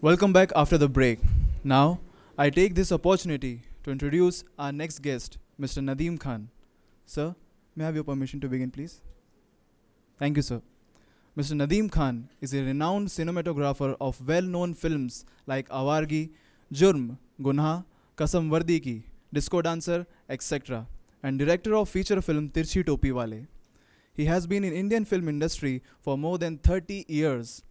Welcome back after the break. Now, I take this opportunity to introduce our next guest, Mr. Nadeem Khan. Sir, may I have your permission to begin, please? Thank you, sir. Mr. Nadeem Khan is a renowned cinematographer of well known films like Awargi, Jurm, Gunha, Kasam Vardi Ki, Disco Dancer, etc., and director of feature film Tirchi Topi Wale. He has been in Indian film industry for more than 30 years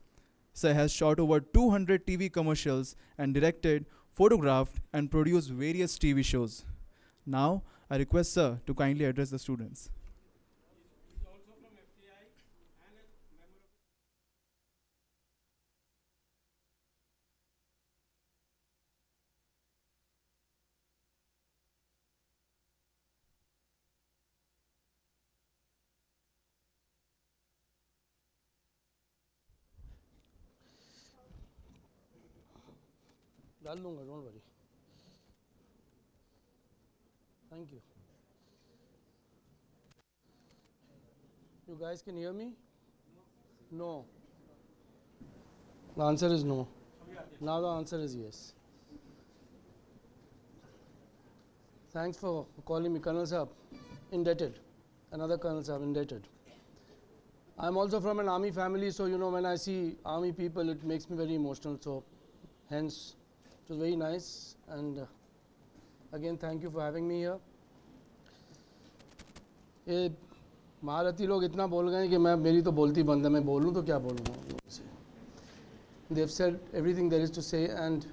Sir has shot over 200 TV commercials and directed, photographed, and produced various TV shows. Now, I request Sir to kindly address the students. I'll don't worry. Thank you. You guys can hear me? No. The answer is no. Now the answer is yes. Thanks for calling me Colonel Saab. Indebted. Another Colonel Saab, indebted. I'm also from an army family, so you know when I see army people, it makes me very emotional. So, hence it was very nice. And uh, again, thank you for having me here. ये महारथी लोग इतना बोल गए कि मैं मेरी तो बोलती बंद है मैं बोलूँ तो क्या बोलूँ They've said everything there is to say, and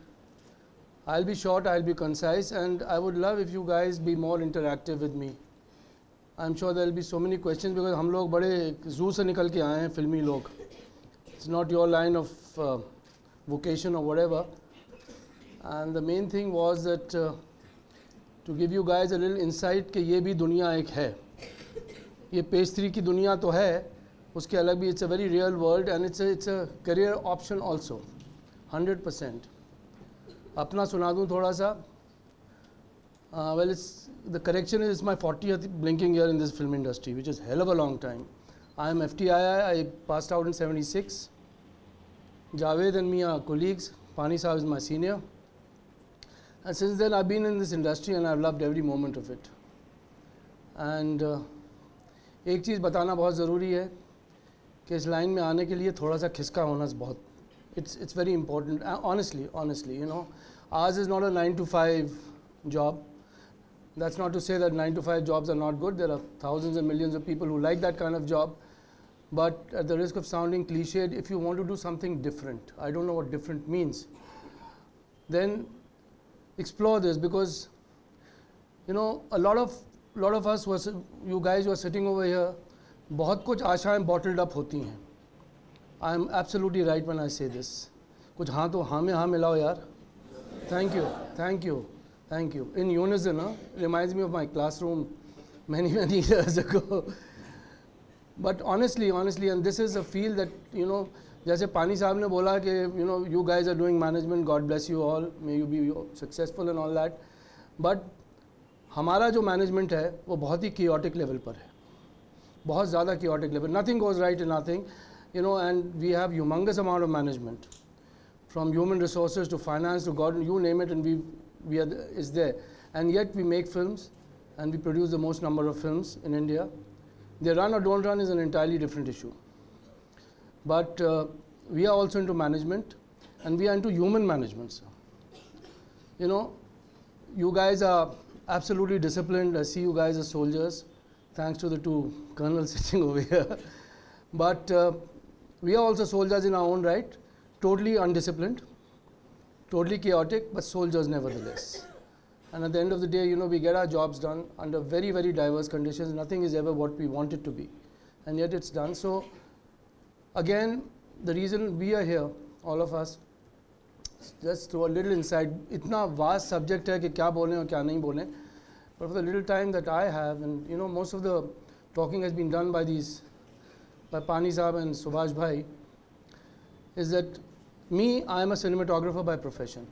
I'll be short, I'll be concise, and I would love if you guys be more interactive with me. I'm sure there'll be so many questions because हम लोग बड़े जू से निकल के आए हैं फिल्मी लोग It's not your line of uh, vocation or whatever. And the main thing was that uh, to give you guys a little insight कि ये भी दुनिया एक है। ये पेज थ्री की दुनिया तो है उसके अलग भी it's a very real world and it's it's a career option also hundred percent अपना सुना दूँ थोड़ा सा। Well it's the correction is my forty blinking year in this film industry which is hell of a long time I am F T I I I pass out in seventy six Javed and me are colleagues Pani sahab is my senior And since then, I've been in this industry and I've loved every moment of it. And uh, एक चीज़ बताना बहुत ज़रूरी है कि इस line में आने के लिए थोड़ा सा खिसका होना बहुत it's it's very important uh, honestly honestly you know ours is not a 9 to 5 job that's not to say that 9 to 5 jobs are not good there are thousands and millions of people who like that kind of job but at the risk of sounding cliched if you want to do something different i don't know what different means then explore this because you know a lot of lot of us was you guys who are sitting over here बहुत कुछ आशाएं bottled up होती हैं I am absolutely right when I say this कुछ हाँ तो हाँ में हाँ मिलाओ यार thank you thank you thank you in unison huh? reminds me of my classroom many many years ago but honestly honestly and this is a field that you know जैसे पानी साहब ने बोला कि you know you guys are doing management God bless you all may you be successful in all that but हमारा जो management है, वो बहुत ही क्योटिक लेवल पर है। बहुत ज़्यादा chaotic level nothing goes right in nothing you know and we have you humongous amount of management from human resource to finance to God you name it and we we are is there and yet we make film and we produce the most number of film in India they run or don't run is an entirely different issue But uh, we are also into management, and we are into human management. Sir. You know, you guys are absolutely disciplined. I see you guys as soldiers, thanks to the two colonels sitting over here. But uh, we are also soldiers in our own right, totally undisciplined, totally chaotic, but soldiers nevertheless. And at the end of the day, you know, we get our jobs done under very, very diverse conditions. Nothing is ever what we want it to be. And yet it's done. So, again, the reason we are here, all of us, just throw a little insight. इतना vast subject है कि क्या बोलें और क्या नहीं बोलें. But for the little time that I have, and you know, most of the talking has been done by these by Pani Saab and Subhash Bhai, is that me, I am a cinematographer by profession.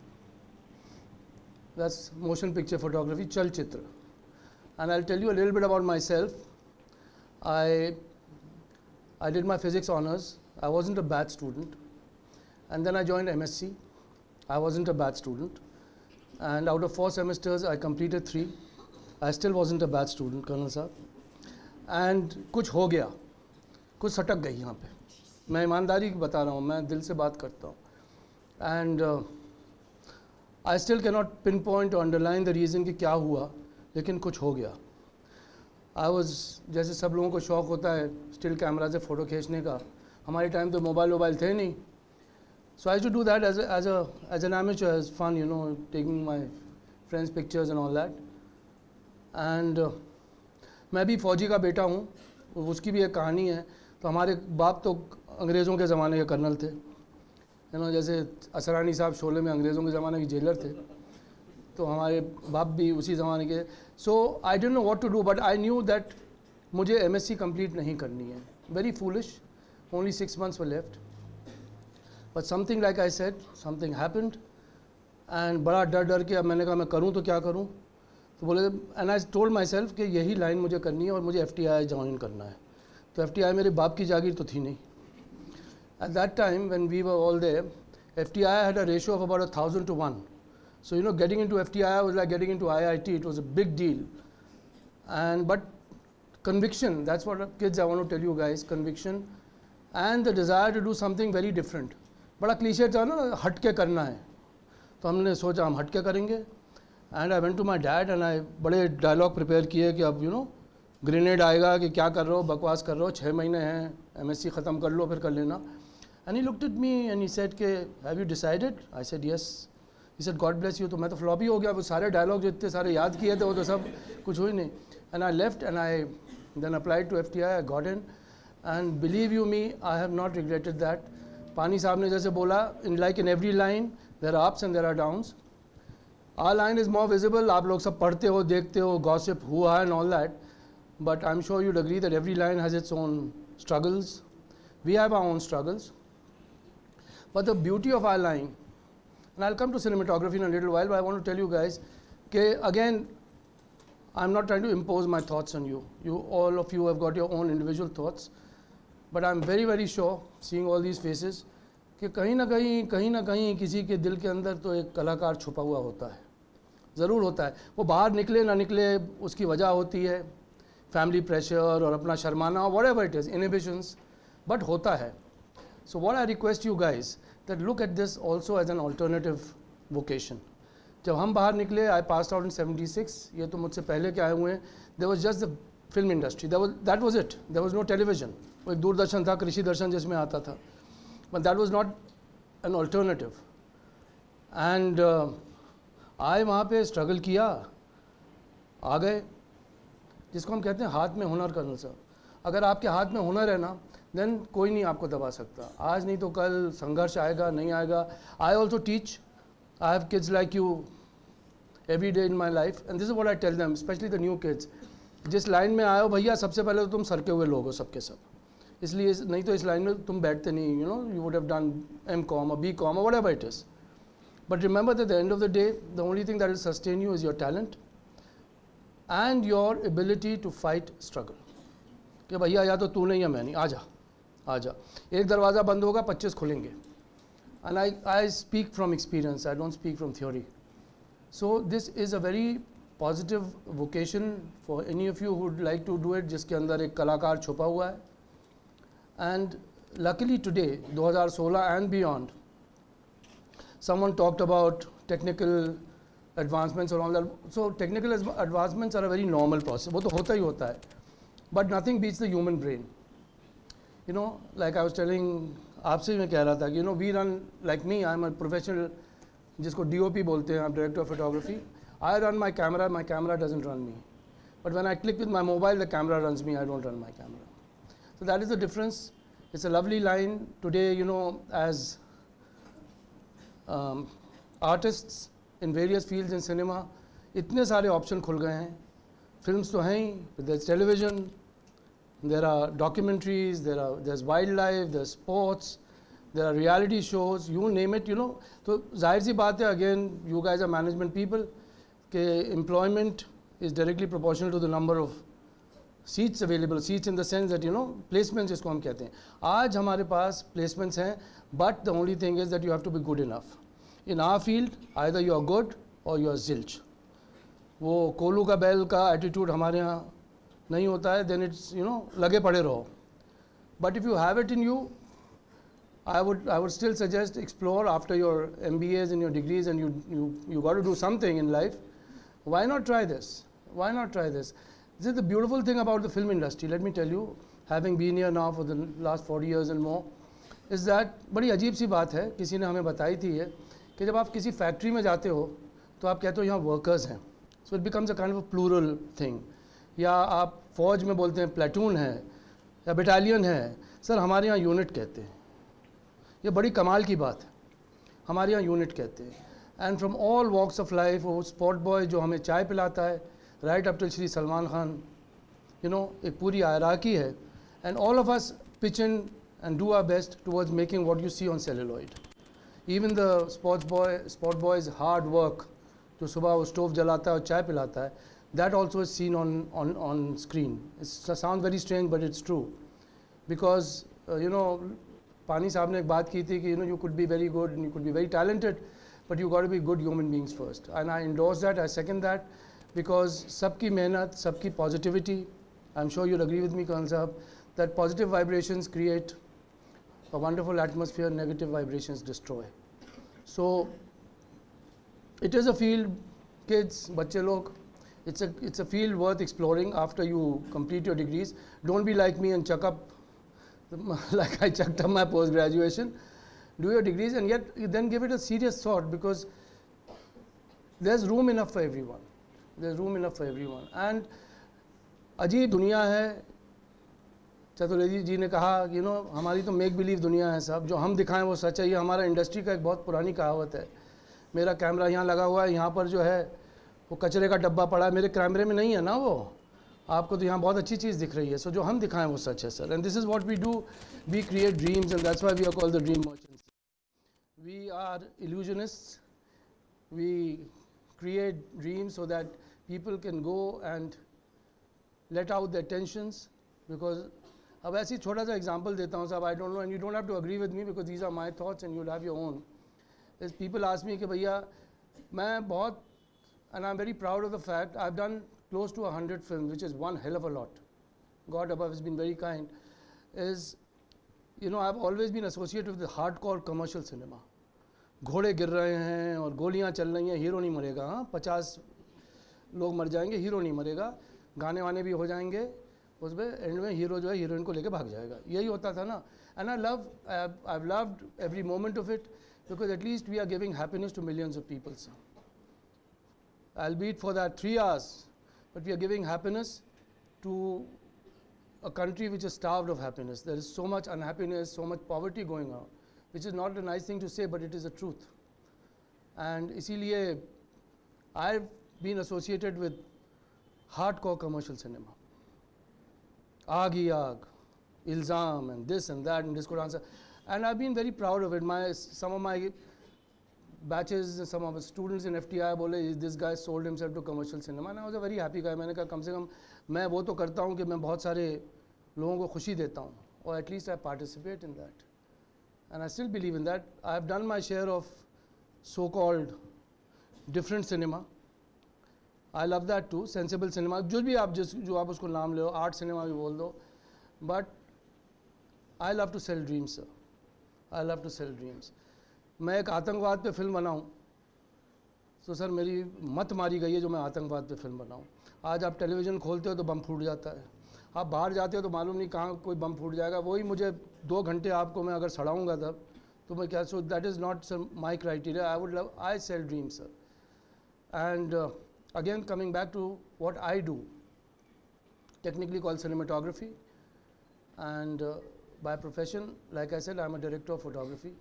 That's motion picture photography, Chal Chitra. And I'll tell you a little bit about myself. I, I did my physics honors. I wasn't a bad student. And then I joined MSc. I wasn't a bad student. And out of four semesters, I completed three. I still wasn't a bad student, Colonel Saab. And कुछ हो गया कुछ सटक गई यहाँ पे मैं ईमानदारी की बता रहा हूँ मैं दिल से बात करता हूँ and I still cannot pinpoint underline the reason कि क्या हुआ लेकिन कुछ हो गया आई वॉज़ जैसे सब लोगों को शौक़ होता है स्टिल कैमरा से फ़ोटो खींचने का हमारे टाइम तो मोबाइल वोबाइल थे नहीं। So I to do that as as as an as fun you know taking my friends pictures and all that. And uh, मैं भी फ़ौजी का बेटा हूँ उसकी भी एक कहानी है। तो हमारे बाप तो अंग्रेज़ों के ज़माने के कर्नल थे। यू नो जैसे असरानी साहब शोले में अंग्रेज़ों के ज़माने के जेलर थे। तो हमारे बाप भी उसी ज़माने के so I don't know what to do but I knew that मुझे एम एस सी कंप्लीट नहीं करनी है। Very foolish only six months were left but something like I said something happened and बड़ा डर डर के अब मैंने कहा मैं करूँ तो क्या करूँ? तो बोले and I told myself कि यही लाइन मुझे करनी है और मुझे एफ़ टी आई ज्वाइन करना है. तो एफ़ टी आई मेरे बाप की जागीर तो थी नहीं। At that time, when we were all there, FTI had a ratio of about a thousand to one. So you know, getting into FTI was like getting into IIT. It was a big deal. And but conviction, that's what kids I want to tell you guys, conviction and the desire to do something very different. बड़ा cliché था ना हट के करना है तो हमने सोचा हम हट के करेंगे and I went to my dad and I बड़े डायलॉग प्रिपेयर किए कि अब यू नो ग्रेनेड आएगा कि क्या कर रहे हो बकवास कर रहे हो छः महीने हैं एमएससी ख़त्म कर लो फिर कर लेना And he looked at me and he said, के, Have you decided? I said, Yes. He said, God bless you. तो मैं तो फ्लॉप ही हो गया। वो सारे डायलॉग जो इतने सारे याद किए थे वो तो सब कुछ हुई नहीं। And I left and I then applied to F T I got in and believe you me I have not regretted that Pani sahab ने जैसे बोला in like in every line there are ups and there are downs are line is more visible आप लोग सब पढ़ते हो देखते हो गॉसिप हुआ and all that but I'm sure you'd agree that every line has its own struggles. We have our own struggles. But the beauty of our line, and I'll come to cinematography in a little while, but I want to tell you guys, okay, again, I'm not trying to impose my thoughts on you. You, all of you have got your own individual thoughts. But I'm very, very sure, seeing all these faces, कि कहीं ना कहीं कहीं ना कहीं किसी के दिल के अंदर तो एक कलाकार छुपा हुआ होता है ज़रूर होता है वो बाहर निकले ना निकले उसकी वजह होती है फैमिली प्रेशर और अपना शर्माना whatever it is inhibitions but होता है So what I request you guys that look at this also as an alternative vocation. जब हम बाहर निकले आई पास आउट इन 76 ये तो मुझसे पहले के आए हुए हैं। There was just the film industry that was it there was no television वो एक दूरदर्शन था, कृषि दर्शन जिसमें आता था। But that was not an alternative and I वहाँ पे स्ट्रगल किया, आ गए। जिसको हम कहते हैं हाथ में हुनर करना सर। अगर आपके हाथ में हुनर है ना देन कोई नहीं आपको दबा सकता। आज नहीं तो कल संघर्ष आएगा, नहीं आएगा। I also teach I have kids like you every day in my life and this is what I tell them specially the new kids जिस लाइन में आए हो भैया, सबसे पहले तो तुम सरके हुए लोग हो सबके सब। इसलिए नहीं तो इस लाइन में तुम बैठते नहीं you know you would have done M Com B Com whatever it is but remember that the end of the day the only thing that is sustain you is your talent and your ability to fight struggle कि भैया, या तो तू नहीं है, मैं नहीं। आ जा। आ जा एक दरवाज़ा बंद होगा, पच्चीस खुलेंगे and I I speak from experience I don't speak from theory so this is a very positive vocation for any of you would like to do it जिसके अंदर एक कलाकार छुपा हुआ है and luckily today 2016 and beyond talked about technical advancements और all that. So technical advancements are a very normal process. वो तो होता ही होता है. But nothing beats the human brain. You know like I was telling आपसे मैं कह रहा था कि you know we run like me I am a professional जिसको डीओपी बोलते हैं आप director photography I run my camera my camera doesn't run me but when I click with my mobile the camera run me I don't run my camera so that is the difference it's a lovely line today you know as artist in various field in cinema इतने सारे option खुल गए हैं. Film तो हैं ही television there are documentaries, there are there's wildlife, there's sports, there are reality shows, you name it, you know. So जाहिर सी बात है again, you guys are management people, के employment is directly proportional to the number of seats available, seats in the sense that you know placements जिसको हम कहते हैं. आज हमारे पास placements हैं, but the only thing is that you have to be good enough. In our field either you are good और you are zilch वो कोलू का बैल का एटीट्यूड हमारे यहाँ नहीं होता है देन इट्स यू नो लगे पड़े रहो। But if you have it in you I would I would still suggest explore after your M B A's in your degrees and you you got to do something in life why not try this why not try this this is the beautiful thing about the film industry let me tell you having been here now for the last forty years and more is that बड़ी अजीब सी बात है। किसी ने हमें बताई थी है कि जब आप किसी फैक्ट्री में जाते हो तो आप कहते हो यहाँ वर्कर्स हैं। So it becomes a kind of plural thing या आप फौज में बोलते हैं प्लेटून है, या बटालियन है. सर, हमारे यहाँ यूनिट कहते हैं। ये बड़ी कमाल की बात है। हमारे यहाँ यूनिट कहते हैं। And from all walks of life वो स्पॉट बॉय जो हमें चाय पिलाता है right up to Shri Salman Khan you know एक पूरी आयराकी है। And all of us pitch in and do our best towards making what you see on celluloid even the spots boy spot boys hard work जो सुबह वो stove जलाता है और चाय पिलाता है that also is seen on, on, on screen. It sounds very strange, but it's true. Because, uh, you know, Pani Saab ne ek baat ki thi ki, you know, you could be very good and you could be very talented, but you got to be good human beings first. And I endorse that, I second that, because sabki mehnat, sabki positivity, I'm sure you'll agree with me, Karan Saab, that positive vibrations create a wonderful atmosphere, negative vibrations destroy. So, it is a field, kids, bache log, it's a, it's a field worth exploring after you complete your degrees. Don't be like me and chuck up like I chucked up my post graduation, do your degrees, and yet then give it a serious thought because there's room enough for everyone. There's room enough for everyone. And अजीब दुनिया है चतुर्वेदी जी ने कहा you know हमारी तो make believe दुनिया है सब जो हम दिखाएँ वो सच है ये हमारा इंडस्ट्री का एक बहुत पुरानी कहावत है मेरा कैमरा यहाँ लगा हुआ है यहाँ पर जो है वो कचरे का डब्बा पड़ा है मेरे कैमरे में नहीं है ना वो। आपको तो यहाँ बहुत अच्छी चीज़ दिख रही है। सो so, जो हम दिखाएँ वो सच है sir and this is what we do we create dreams and that's why we are call the dream merchants we are illusionist we create dreams so that people can go and let out their tensions because अब ऐसी छोटा सा example देता हूँ साहब I don't know and you don't have to agree with me because these are my thoughts and you have your own is people ask me कि भैया मैं बहुत and I am very proud of the fact I have done close to 100 films, which is one hell of a lot. God above has been very kind, is, you know, I've always been associated with hardcore commercial cinema. घोड़े गिर रहे हैं और गोलियाँ चल रही हैं hero नहीं मरेगा हाँ? पचास लोग मर जाएँगे हीरो नहीं मरेगा। गाने वाने भी हो जाएँगे उस पर एंड में हीरो जो है हीरोइन को लेके भाग जाएगा। यही होता था ना। And I love I loved every moment of it because at least we are giving happiness to millions of peoples I'll beat for that three hours but we are giving happiness to a country which is starved of happiness. There is so much unhappiness, so much poverty going on, which is not a nice thing to say, but it is a truth. And इसीलिए I've been associated with hardcore commercial cinema. Aag hi aag, ilzam and this and that and disco dancer. And I've been very proud of it. My, some of my batches some students in F T I बोले is this guy sold himself to commercial cinema ना was very happy guy मैंने कहा, कम से कम मैं वो तो करता हूँ कि मैं बहुत सारे लोगों को खुशी देता हूँ और at least I participate in that and I still believe in that I have done my share of so called different cinema I love that to sensible cinema जो भी आप जिस, जो आप उसको नाम लो आर्ट सिनेमा भी बोल दो. But I love to sell dreams I love to sell dreams मैं एक आतंकवाद पे फ़िल्म बनाऊँ। तो सर मेरी मत मारी गई है जो मैं आतंकवाद पे फ़िल्म बनाऊँ। आज आप टेलीविज़न खोलते हो तो बम फूट जाता है। आप बाहर जाते हो तो मालूम नहीं कहाँ कोई बम फूट जाएगा। वही मुझे दो घंटे आपको मैं अगर सड़ाऊँगा तब तो मैं क्या so that is not sir my criteria I would love I sell dream sir and again coming back to what I do technically called cinematography. And uh, by profession like i said i'm a director of photography.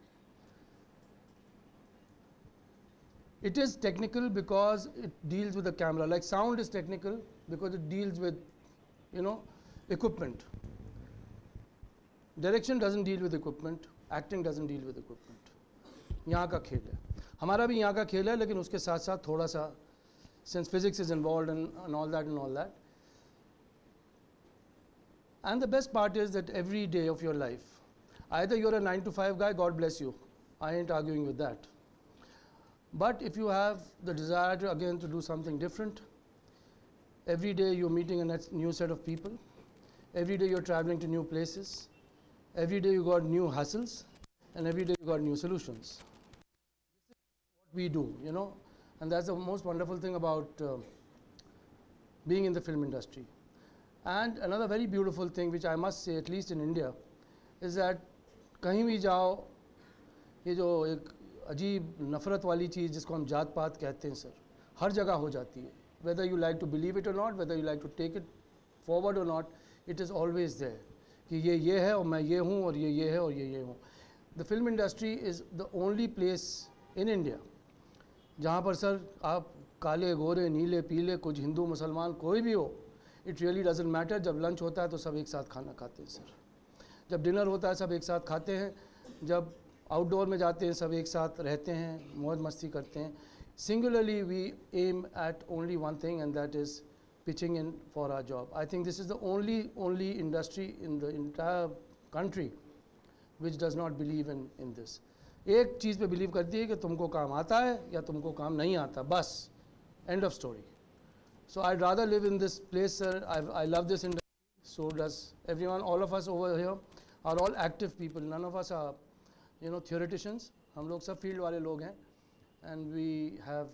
It is technical because it deals with the camera. Like sound is technical because it deals with, you know, equipment. Direction doesn't deal with equipment. Acting doesn't deal with equipment. यहाँ का खेल है हमारा भी यहाँ का खेल है लेकिन उसके साथ साथ थोड़ा सा since physics is involved and, and all that and all that. And the best part is that every day of your life, either you're a 9 to 5 guy, God bless you. I ain't arguing with that But if you have the desire to again to do something different, every day you're meeting a net- new set of people, every day you're traveling to new places, every day you got new hustles, and every day you got new solutions. This is what we do, you know, and that's the most wonderful thing about uh, being in the film industry. And another very beautiful thing, which I must say, at least in India, is that कहीं भी जाओ ये जो एक अजीब नफ़रत वाली चीज़ जिसको हम जात पात कहते हैं, सर, हर जगह हो जाती है। Whether you like to believe it और not whether you like to take it forward और not it is always there कि ये ये है और मैं ये हूँ और ये ये है और ये ये हूँ। The film industry is the only place in India जहाँ पर, सर, आप काले, गोरे, नीले, पीले, कुछ हिंदू, मुसलमान, कोई भी हो इट रियली डजेंट मैटर जब लंच होता है तो सब एक साथ खाना खाते हैं, सर। जब डिनर होता है, सब एक साथ खाते हैं। जब आउटडोर में जाते हैं, सब एक साथ रहते हैं, मौज मस्ती करते हैं। Singularly we aim at only one thing and that is pitching in for our job. I think this is the only only industry in the entire country which does not believe in in this. एक चीज़ पे believe करती है कि तुमको काम आता है या तुमको काम नहीं आता, बस। End of story so I rather live in this place sir I I love this industry so does everyone all of us over here are all active people none of us are you know थियोरिटिशंस हम लोग सब field वाले लोग हैं and we have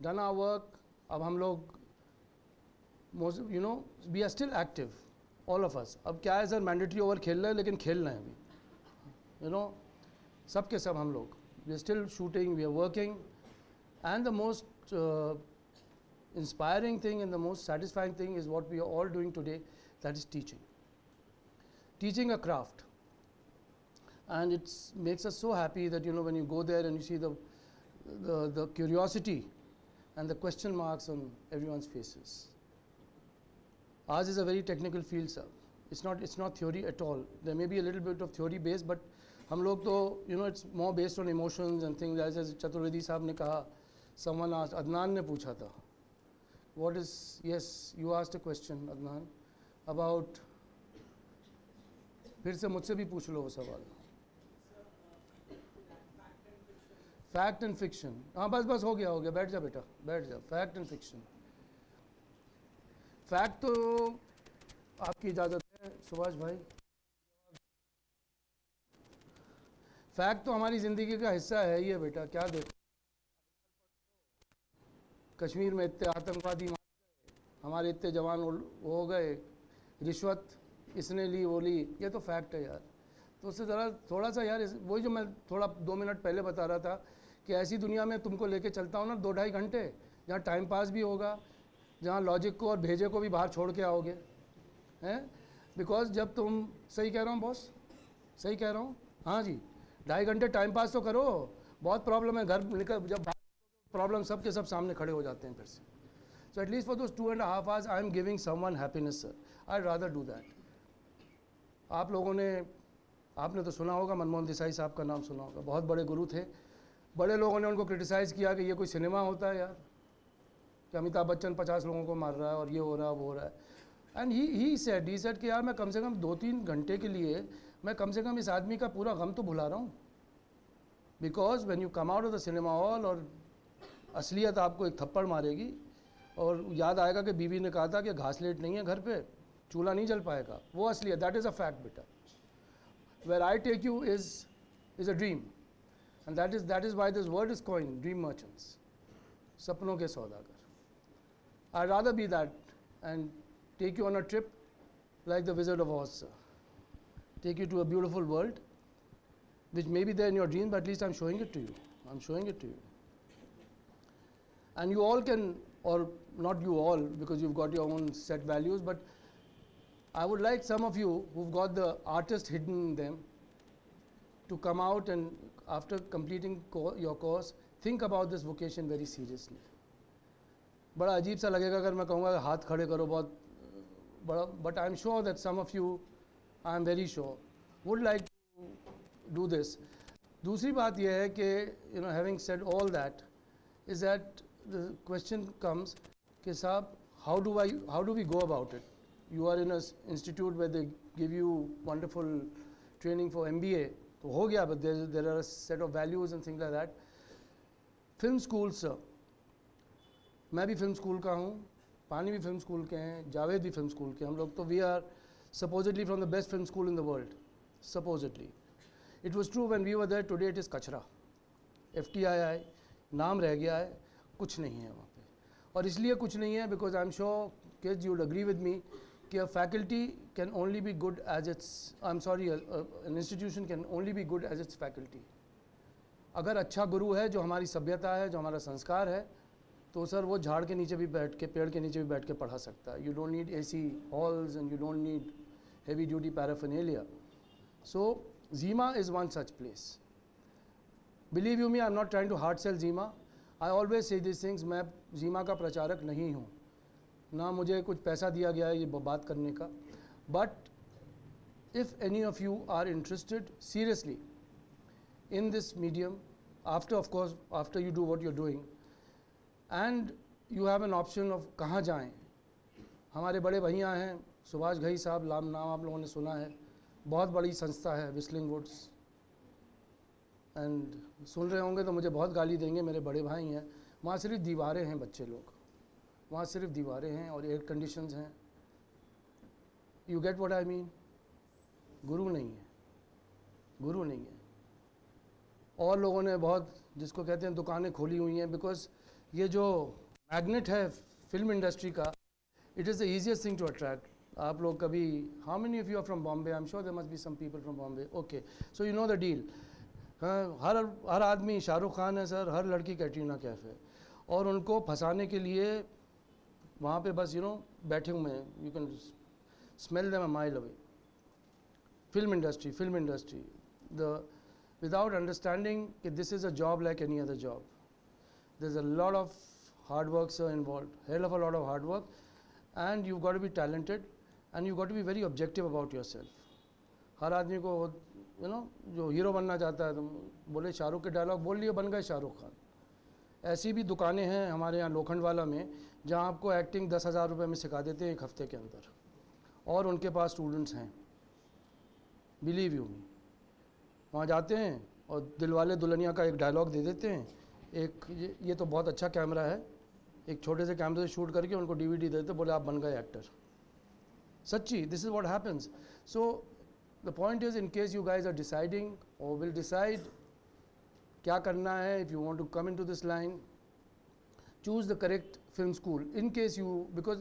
done our work अब हम लोग most you know we are still active all of us अब क्या है सर मैंडेटरी ओवर खेल रहे हैं लेकिन खेल रहे हैं अभी यू नो सब के सब हम लोग we are still shooting we are working and the most inspiring thing and the most satisfying thing is what we are all doing today that is teaching teaching a craft and it makes us so happy that you know when you go there and you see the the, the curiosity and the question marks on everyone's faces Ours is a very technical field, sir. It's not, it's not theory at all. There may be a little bit of theory based, but हम लोग तो you know it's more based on emotions and things as as Chaturvedi साहब ने कहा someone asked Adnan ने पूछा था what is yes you asked a question Adnan about फिर से मुझसे भी पूछ लो वो सवाल फैक्ट एंड फिक्शन हाँ बस बस, हो गया हो गया। बैठ जा बेटा, बैठ जा। फैक्ट एंड फिक्शन फैक्ट तो आपकी इजाज़त है, सुभाष भाई। फैक्ट तो हमारी ज़िंदगी का हिस्सा है है बेटा, क्या देखो कश्मीर में इतने आतंकवादी हमारे इतने जवान हो गए, रिश्वत इसने ली, वो ली, ये तो फैक्ट है यार। तो उससे ज़रा थोड़ा सा यार वही जो मैं थोड़ा दो मिनट पहले बता रहा था कि ऐसी दुनिया में तुमको लेके चलता हूँ ना, दो ढाई घंटे, जहाँ टाइम पास भी होगा, जहाँ लॉजिक को और भेजे को भी बाहर छोड़ के आओगे, हैं? बिकॉज़ जब तुम, सही कह रहा हूँ बॉस सही कह रहा हूँ? हाँ जी, ढाई घंटे टाइम पास तो करो, बहुत प्रॉब्लम है, घर निकल, जब प्रॉब्लम सब के सब सामने खड़े हो जाते हैं फिर से। So at least for those two and half hours I am giving someone happiness sir I rather do that आप लोगों ने, आपने तो सुना होगा, मनमोहन देसाई साहब का नाम सुना होगा। बहुत बड़े गुरु थे। बड़े लोगों ने उनको क्रिटिसाइज़ किया कि ये कोई सिनेमा होता है यार। कि अमिताभ बच्चन पचास लोगों को मार रहा है और ये हो रहा है, वो हो रहा है। And he he said he said कि यार मैं कम से कम दो तीन घंटे के लिए, मैं कम से कम इस आदमी का पूरा गम तो भुला रहा हूँ। Because when you come out of the cinema hall और असलियत आपको एक थप्पड़ मारेगी और याद आएगा कि बीवी ने कहा था कि घास लेट नहीं है घर पे, चूल्हा नहीं जल पाएगा। वो असलियत दैट इज़ अ फैक्ट बेटा। Where I take you is is a dream And that is, that is why this word is coined, dream merchants. Sapno ke saudagar. I'd rather be that and take you on a trip like the Wizard of Oz, sir. Take you to a beautiful world, which may be there in your dream, but at least I'm showing it to you. I'm showing it to you. And you all can, or not you all, because you've got your own set values, but I would like some of you who've got the artist hidden in them to come out and after completing co- your course, think about this vocation very seriously. बड़ा अजीब सा लगेगा अगर मैं कहूँगा कि हाथ खड़े करो बहुत बड़ा but I am sure that some of you I am very sure would like to do this दूसरी बात यह है कि you know having said all that is that the question comes कि साहब how do I how do we go about it you are in a institute where they give you wonderful training for M B A तो हो गया but there there are set of values and thing like that film school sir मैं भी film school का हूँ, पानी भी film school के हैं, जावेद भी फ़िल्म स्कूल के हम लोग तो we are supposedly from the best film school in the world, supposedly. It was true when we were there, today it is kachra. FTII नाम रह गया है, कुछ नहीं है वहाँ पे। और इसलिए कुछ नहीं है because I am sure kids you agree with me कि faculty can only be good as its I am sorry institution can only be good as its faculty अगर अच्छा गुरु है, जो हमारी सभ्यता है, जो हमारा संस्कार है तो सर वो झाड़ के नीचे भी बैठ के, पेड़ के नीचे भी बैठ के पढ़ा सकता है। You don't need A C halls and you don't need heavy duty paraphernalia so जीमा is one such place believe you me I am not trying to hard sell जीमा I always say this things मैं जीमा का प्रचारक नहीं हूँ। ना मुझे कुछ पैसा दिया गया है ये बात करने का। But if any of you are interested seriously in this medium, after, of course, after you do what you're doing and you have an option of कहाँ जाएँ। हमारे बड़े भैया हैं, सुभाष घई साहब लाम नाम आप लोगों ने सुना है। बहुत बड़ी संस्था है विस्लिंग वुड्स एंड सुन रहे होंगे तो मुझे बहुत गाली देंगे, मेरे बड़े भाई हैं। वहाँ सिर्फ़ दीवारें हैं बच्चे लोग। वहाँ सिर्फ़ दीवारें हैं और एयर कंडीशंस हैं। You get what I mean गुरु नहीं है। गुरु नहीं है। और लोगों ने बहुत, जिसको कहते हैं, दुकानें खोली हुई हैं बिकॉज़ ये जो मैग्नेट है फ़िल्म इंडस्ट्री का it is the easiest thing to attract आप लोग कभी how many of you are from Bombay I am sure there must be some people from Bombay okay so you know the deal हर हर आदमी शाहरुख खान है, sir. हर लड़की कैटरीना कैफ है। और उनको फंसाने के लिए वहाँ पे बस यू नो बैठे हुए हैं। You can smell them a mile away film industry film industry the without understanding कि this is a job like any other job there's a lot of hard work sir involved, hell of a lot of hard work. And you've got to be talented and you've got to be very objective हर आदमी को you know जो hero बनना चाहता है तुम बोले, शाहरुख के डायलॉग बोल लिए बन गए शाहरुख खान. ऐसी भी दुकानें हैं हमारे यहाँ लोखंड वाला में जहाँ आपको एक्टिंग दस हज़ार रुपये में सिखा देते हैं एक हफ़्ते के अंदर। और उनके पास स्टूडेंट्स हैं। बिलीव यू मी वहाँ जाते हैं और दिलवाले दुल्हनिया का एक डायलॉग दे देते हैं। एक ये, ये तो बहुत अच्छा कैमरा है। एक छोटे से कैमरे से शूट करके उनको डीवीडी देते बोले आप बन गए एक्टर सच्ची this is what happens so the point is in case you guys are deciding और विल डिसाइड क्या करना है if you want to come into this line choose the correct film school in case you because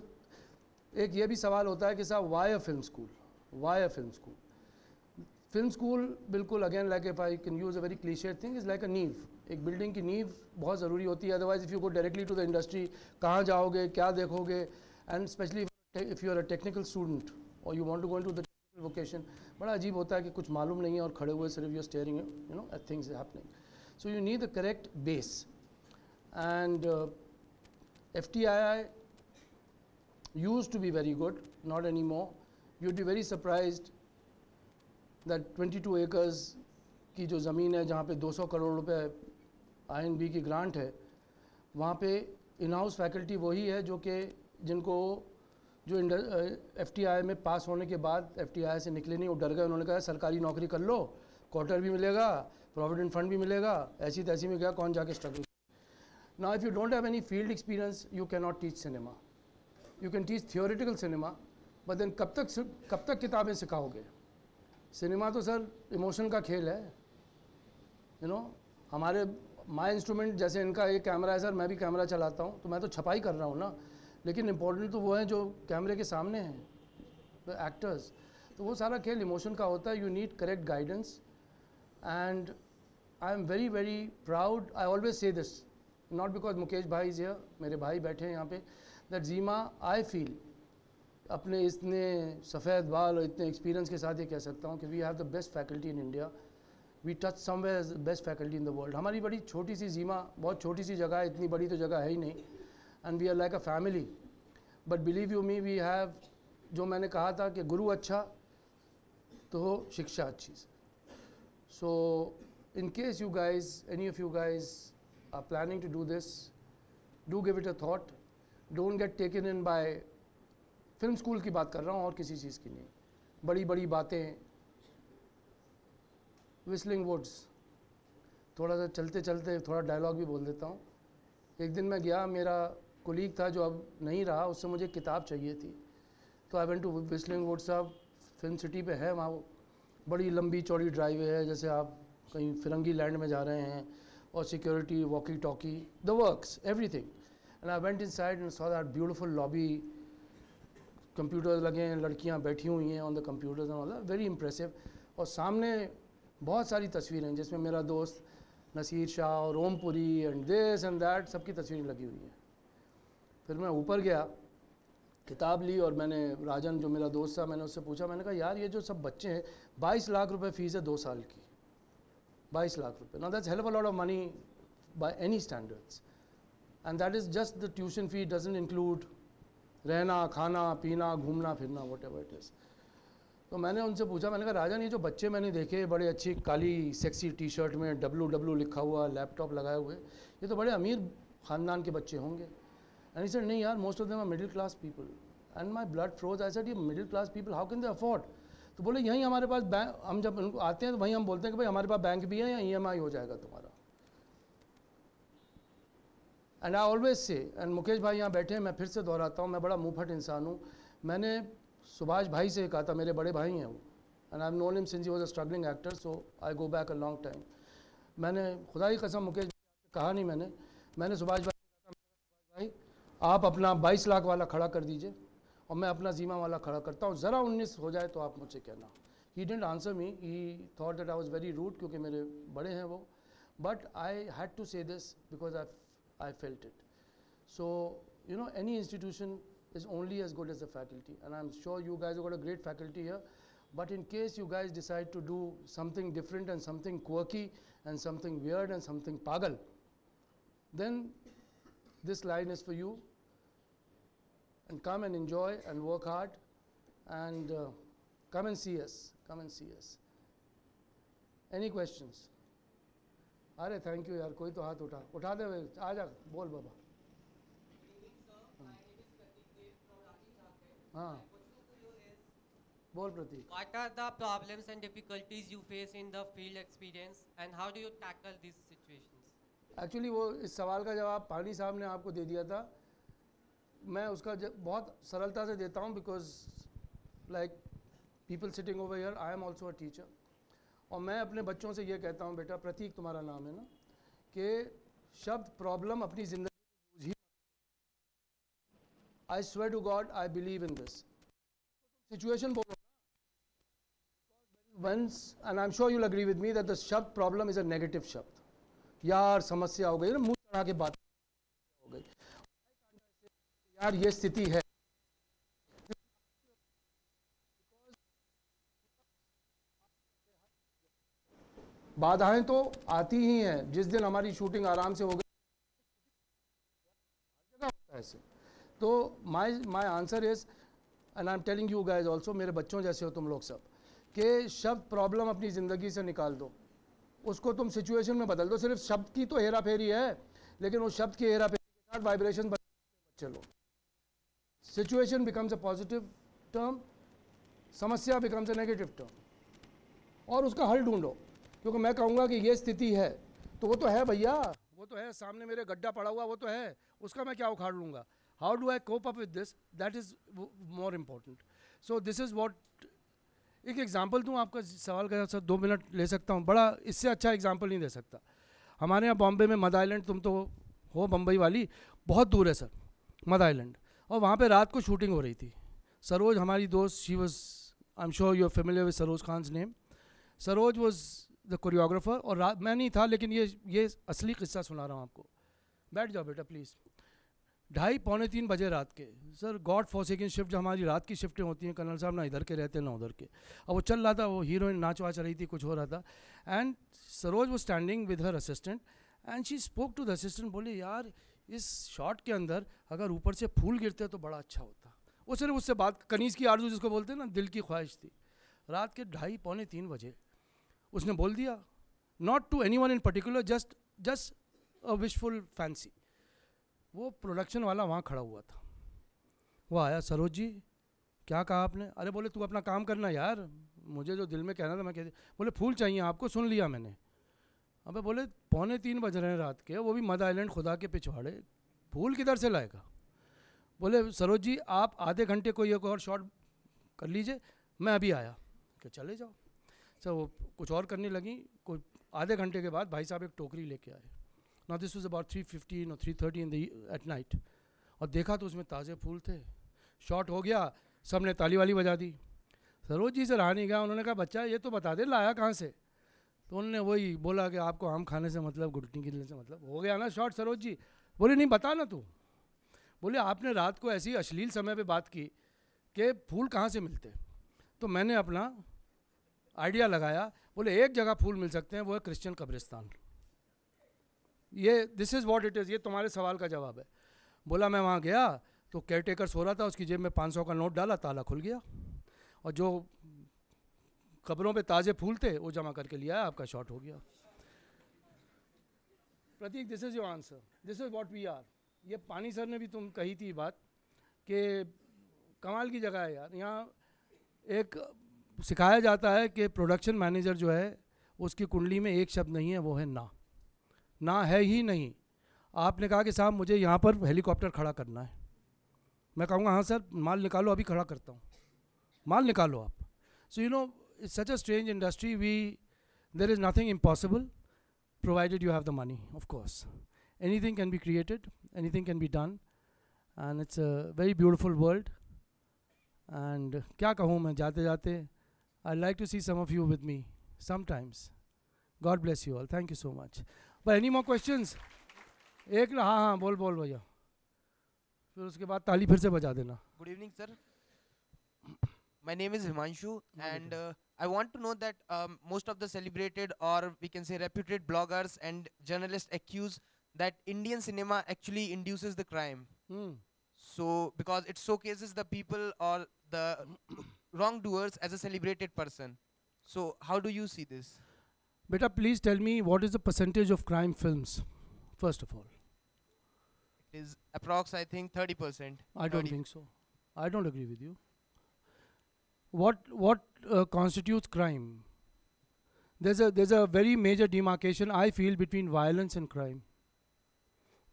एक ये भी सवाल होता है कि साहब why a film school why a film school film school बिल्कुल again like if I can use a very clichéd thing is like a नीव एक बिल्डिंग की नींव बहुत ज़रूरी होती है otherwise if you go directly to the industry कहाँ जाओगे, क्या देखोगे? And specially if you are a technical student और you want to go to the vocation बड़ा अजीब होता है कि कुछ मालूम नहीं है और खड़े हुए सिर्फ़ you staring you know at things happening so you need the correct base and I used to be very good, not anymore. You'd be very surprised that 22 acres की जो ज़मीन है जहाँ पे 200 करोड़ रुपए आईएनबी की ग्रांट है वहाँ पे इन हाउस फैकल्टी वही है जो कि जिनको जो एफ़ में पास होने के बाद एफ़ से निकले नहीं वो डर गए उन्होंने कहा सरकारी नौकरी कर लो क्वार्टर भी मिलेगा प्रोविडेंट फंड भी मिलेगा ऐसी तैसी में गया कौन जाके struggle if you don't have any field experience you can not teach cinema you can teach theoretical cinema but then कब तक कब तक किताबें सिखाओगे सिनेमा तो सर इमोशन का खेल है यू नो हमारे माई इंस्ट्रूमेंट जैसे इनका एक कैमरा है सर मैं भी कैमरा चलाता हूँ तो मैं तो छपाई कर रहा हूँ ना। लेकिन इम्पोर्टेंट तो वो है जो कैमरे के सामने हैं द एक्टर्स तो वो सारा खेल इमोशन का होता है you need correct guidance and I am very very proud I always say this not because Mukesh bhai here मेरे भाई बैठे हैं यहाँ पे दैट जीमा आई फील अपने इतने सफ़ेद बाल और इतने एक्सपीरियंस के साथ ये कह सकता हूँ कि we have the best faculty in India we touch somewhere best faculty in the world हमारी बड़ी छोटी सी जीमा बहुत छोटी सी जगह है इतनी बड़ी तो जगह है ही नहीं and we are like a family but believe you me we have जो मैंने कहा था कि गुरु अच्छा तो शिक्षा अच्छी so in case you guys any of you guys are planning to do this do give it a thought don't get taken in by film school की बात कर रहा हूँ, और किसी चीज़ की नहीं। बड़ी बड़ी बातें, whistling woods थोड़ा सा चलते चलते थोड़ा डायलॉग भी बोल देता हूँ। एक दिन मैं गया, मेरा कुलीग था जो अब नहीं रहा, उससे मुझे किताब चाहिए थी। तो I went to Whistling Woods साहब फ़िल्म सिटी पे है वहाँ। बड़ी लंबी चौड़ी ड्राइव है, जैसे आप कहीं फिरंगी लैंड में जा रहे हैं और security walkie talkie the works everything and I went inside and saw that beautiful lobby computers लगे हैं लड़कियाँ बैठी हुई हैं on the computers and all very impressive और सामने बहुत सारी तस्वीरें हैं जिसमें मेरा दोस्त नसीर शाह और Om Puri and this and that सबकी तस्वीरें लगी हुई हैं फिर मैं ऊपर गया किताब ली और मैंने राजन जो मेरा दोस्त था मैंने उससे पूछा मैंने कहा यार ये जो सब बच्चे हैं बाईस लाख रुपए फ़ीस है दो साल की बाईस लाख रुपए। ना that's help lot of money by any standards and that is just the tuition fee doesn't include रहना, खाना, पीना, घूमना, फिरना वट एवर इट इज़ तो मैंने उनसे पूछा, मैंने कहा, राजन, ये जो बच्चे मैंने देखे, बड़े अच्छी काली सेक्सी टी शर्ट में डब्लू डब्लू लिखा हुआ लैपटॉप लगाए हुए, ये तो बड़े अमीर ख़ानदान के बच्चे होंगे. एंड सेड नहीं यार most of them are middle class people and my blood froze I said ये middle class people how can they afford तो बोले, यहीं हमारे पास बैंक हम जब उनको आते हैं तो वहीं हम बोलते हैं कि, भाई, हमारे पास बैंक भी है या ईएमआई हो जाएगा तुम्हारा. And I always say and Mukesh भाई यहाँ बैठे हैं, मैं फिर से दोहराता हूँ, मैं बड़ा मुँहफट इंसान हूँ। मैंने सुभाष भाई से कहा था, मेरे बड़े भाई हैं वो and I known him since was a struggling actor so I go back a long time मैंने, खुदा ही कसम, मुकेश कहा नहीं मैंने। मैंने सुभाष भाई भाई, आप अपना 22 लाख वाला खड़ा कर दीजिए और मैं अपना जीमा वाला खड़ा करता हूँ। ज़रा उन्नीस हो जाए तो आप मुझे कहना। He didn't answer me he thought that I was very rude क्योंकि मेरे बड़े हैं वो। But I had to say this because I I felt it so you know any institution is only as good as a faculty and I am sure you guys a great faculty है but in case you guys decide to do something different and something क्वकी and something weird and something पागल then this line is for you And come and enjoy and work hard and uh, come and see us. Come and see us. Any questions? अरे thank you यार कोई तो हाथ उठा उठा दे आ जा बोल बाबा हाँ बोल Prateek What are the problems and difficulties you face in the field experience and how do you tackle these situations? Actually वो इस सवाल का जवाब पानी साहब ने आपको दे दिया था मैं उसका बहुत सरलता से देता हूँ because like people sitting over here I am also a teacher और मैं अपने बच्चों से ये कहता हूँ बेटा प्रतीक तुम्हारा नाम है ना कि शब्द प्रॉब्लम अपनी ज़िंदगी I swear to God, I believe in this. Situation once, and I'm sure you'll agree with me that the शब्द problem is a negative shabd. यार समस्या हो गई ना मुँह चढ़ा के बात हो यार, ये स्थिति है। बाधाएँ तो आती ही हैं। जिस दिन हमारी शूटिंग आराम से हो गई तो my my answer is and I am telling you guys also मेरे बच्चों जैसे हो तुम लोग सब, कि शब्द प्रॉब्लम अपनी ज़िंदगी से निकाल दो। उसको तुम सिचुएशन में बदल दो। सिर्फ़ शब्द की तो हेरा फेरी है, लेकिन उस शब्द की हेरा फेरी के साथ वाइब्रेशन चलो। Situation becomes a positive term समस्या बिकम्स अ नेगेटिव टर्म और उसका हल ढूंढो, क्योंकि मैं कहूँगा कि ये स्थिति है तो वो तो है भैया, वो तो है, सामने मेरे गड्ढा पड़ा हुआ, वो तो है, उसका मैं क्या उखाड़ लूँगा? How do I cope up with this that is more important so this is what एक एग्ज़ाम्पल दूँ आपका सवाल का, सर, दो मिनट ले सकता हूँ, बड़ा इससे अच्छा एग्ज़ाम्पल नहीं दे सकता। हमारे यहाँ बॉम्बे में मद आइलैंड, तुम तो हो बम्बई वाली, बहुत दूर है, सर, मद आइलैंड। और वहाँ पे रात को शूटिंग हो रही थी। सरोज हमारी दोस्त she was I am sure you familiar with Saroj Khan name Saroj was the choreographer और रात, मैं नहीं था, लेकिन ये ये असली किस्सा सुना रहा हूँ आपको। बैठ जाओ बेटा प्लीज़ ढाई पौने तीन बजे रात के। Sir god for second shift जो हमारी रात की शिफ्टें होती हैं, कर्नल साहब ना इधर के रहते हैं ना उधर के। अब वो चल रहा था, वो हीरोइन नाच वाच रही थी, कुछ हो रहा था। एंड सरोज वो standing with her assistant and she spoke to the assistant बोले, यार इस शॉट के अंदर अगर ऊपर से फूल गिरते तो बड़ा अच्छा होता। वो सिर्फ़ उससे बात कनीज की आरज़ू जिसको बोलते हैं ना, दिल की ख्वाहिश थी। रात के ढाई पौने तीन बजे उसने बोल दिया not to any one in particular just just a wishful fancy वो प्रोडक्शन वाला वहाँ खड़ा हुआ था। वो आया, सरोज जी, क्या कहा आपने? अरे बोले, तू अपना काम करना यार, मुझे जो दिल में कहना था, मैं कह दिया बोले, फूल चाहिए आपको, सुन लिया मैंने। अबे बोले, पौने तीन बज रहे हैं रात के, वो भी मद आइलैंड खुदा के पिछवाड़े फूल किधर से लाएगा? बोले, सरोज जी, आप आधे घंटे को एक और शॉट कर लीजिए, मैं अभी आया। कि चले जाओ। सर वो कुछ और करने लगी, कोई आधे घंटे के बाद भाई साहब एक टोकरी लेके आए। ना this was about three fifteen और three thirty in the eight night और देखा तो उसमें ताज़े फूल थे। शॉट हो गया सबने ताली वाली बजा दी। सरोज जी से रहा नहीं गया, उन्होंने कहा, बच्चा, ये तो बता दे, लाया कहाँ से? तो उन्होंने वही बोला कि आपको आम खाने से मतलब गुटनी गिरने से मतलब हो गया ना शॉर्ट सरोज जी? बोले, नहीं, बता ना तू। बोले, आपने रात को ऐसी अश्लील समय पे बात की कि फूल कहाँ से मिलते? तो मैंने अपना आइडिया लगाया। बोले, एक जगह फूल मिल सकते हैं, वो है क्रिश्चियन कब्रिस्तान। ये this is what it is ये तुम्हारे सवाल का जवाब है। बोला, मैं वहाँ गया तो केयर टेकर सो रहा था, उसकी जेब में पाँच सौ का नोट डाला, ताला खुल गया और जो कब्रों पे ताज़े फूल थे, वो जमा करके लिया, आपका शॉट हो गया। Prateek this is your answer this is what we are ये पानी सर ने भी तुम कही थी बात कि कमाल की जगह है यार। यहाँ एक सिखाया जाता है कि प्रोडक्शन मैनेजर जो है, उसकी कुंडली में एक शब्द नहीं है, वो है ना। ना है ही नहीं। आपने कहा कि साहब, मुझे यहाँ पर हेलीकॉप्टर खड़ा करना है। मैं कहूँगा हाँ सर, माल निकालो, अभी खड़ा करता हूँ। माल निकालो आप। So you know It's such a strange industry we there is nothing impossible provided you have the money, of course. Anything can be created, anything can be done, and it's a very beautiful world. And क्या कहूँ मैं जाते जाते I'd like to see some of you with me sometimes. God bless you all. Thank you so much. But any more questions? एक ना हाँ हाँ बोल बोल भैया फिर उसके बाद ताली फिर से बजा देना Good evening, sir. my name is Himanshu, and uh, I want to know that um, most of the celebrated or we can say reputed bloggers and journalists accuse that Indian cinema actually induces the crime. Mm. So, because it showcases the people or the wrongdoers as a celebrated person. So, how do you see this? Beta, please tell me what is the percentage of crime films, first of all? It is approx, I think, 30%. I 30 don't think so. I don't agree with you. What what uh, constitutes crime? There's a there's a very major demarcation I feel between violence and crime.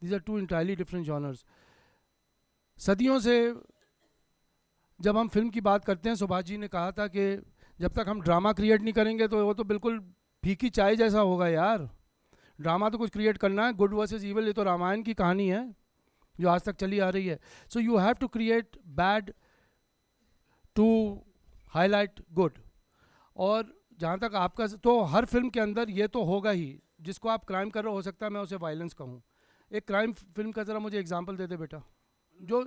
These are two entirely different genres. सदियों से जब हम film की बात करते हैं सुभाष जी ने कहा था कि जब तक हम ड्रामा क्रिएट नहीं करेंगे तो वो तो बिल्कुल फीकी चाय जैसा होगा यार ड्रामा तो कुछ क्रिएट करना है गुड वर्सेस इवल ये तो रामायण की कहानी है जो आज तक चली आ रही है so you have to create bad to highlight good. और जहाँ तक आपका तो हर फ़िल्म के अंदर ये तो होगा ही जिसको आप क्राइम कर रहे हो हो सकता है मैं उसे वायलेंस कहूँ। एक क्राइम फ़िल्म का ज़रा मुझे एग्जांपल दे दे बेटा। जो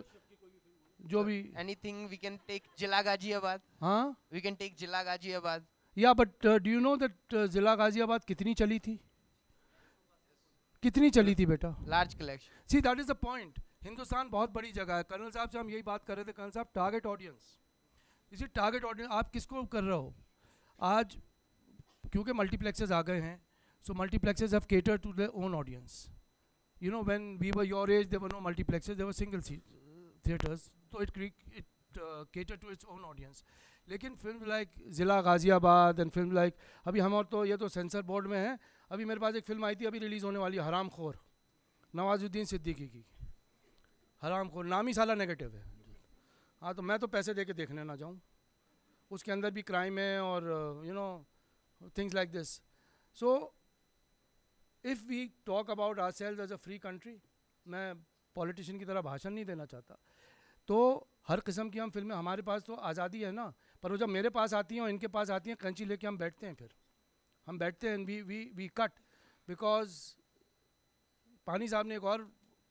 जो भी Anything we can take Jila Ghaziabad. हाँ? We can take Jila Ghaziabad. या but do you know that Zila Ghaziabad कितनी चली थी? कितनी चली थी बेटा? Large collection. See that is the point Hindustan बहुत बड़ी जगह है। कर्नल साहब से हम यही बात कर रहे थे। कर्नल साहब टारगेट ऑडियंस इसी टारगेट ऑडियंस आप किसको कर रहे हो? आज, क्योंकि मल्टीप्लेक्सेस आ गए हैं so multiplexes have cater to their own audience you know when we were your age there were no multiplexes there were single theatres तो it it cater to its own audience लेकिन film like Zila Ghaziabad and film like अभी हम और तो ये तो sensor board में है, अभी मेरे पास एक फ़िल्म आई थी, अभी रिलीज़ होने वाली हराम खोर नवाजुद्दीन सिद्दीकी की। हराम खोर नाम ही साला नेगेटिव है। हाँ तो मैं तो पैसे दे के देखने ना जाऊँ। उसके अंदर भी क्राइम है और you know things like this so if we talk about ourselves as a free country मैं पॉलिटिशियन की तरह भाषण नहीं देना चाहता। तो हर किस्म की हम फ़िल्में हमारे पास तो आज़ादी है ना, पर वो जब मेरे पास आती हैं और इनके पास आती हैं, कैंची लेके हम बैठते हैं फिर। हम बैठते हैं we we we cut because पानी साहब ने एक और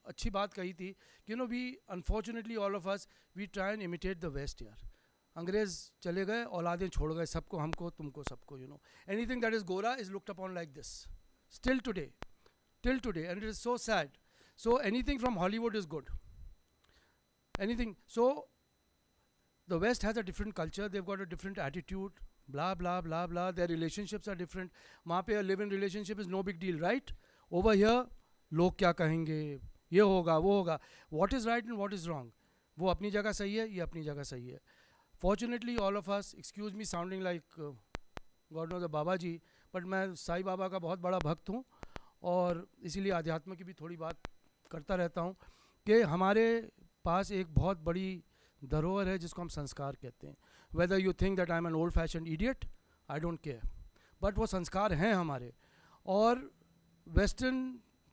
अच्छी बात कही थी। कि no we unfortunately all of us we try and imitate the west year अंग्रेज़ चले गए, औलादें छोड़ गए, सबको हमको, तुमको सबको you know any thing that is गोरा is looked upon like this still today till today and it is so sad so any thing from Hollywood is good any thing so the west has a different culture they've got a different attitude blah blah blah blah their relationships are different वहाँ पे live in relationship is no big deal right over here लोग क्या कहेंगे? ये होगा, वो होगा। What is right and what is wrong वो अपनी जगह सही है, ये अपनी जगह सही है। Fortunately all of us excuse me sounding like god God the baba ji but मैं साईं बाबा का बहुत बड़ा भक्त हूँ और इसीलिए अध्यात्म की भी थोड़ी बात करता रहता हूँ कि हमारे पास एक बहुत बड़ी धरोहर है जिसको हम संस्कार कहते हैं। Whether you think that I am an old fashion idiot I don't care but वो संस्कार हैं हमारे। और वेस्टर्न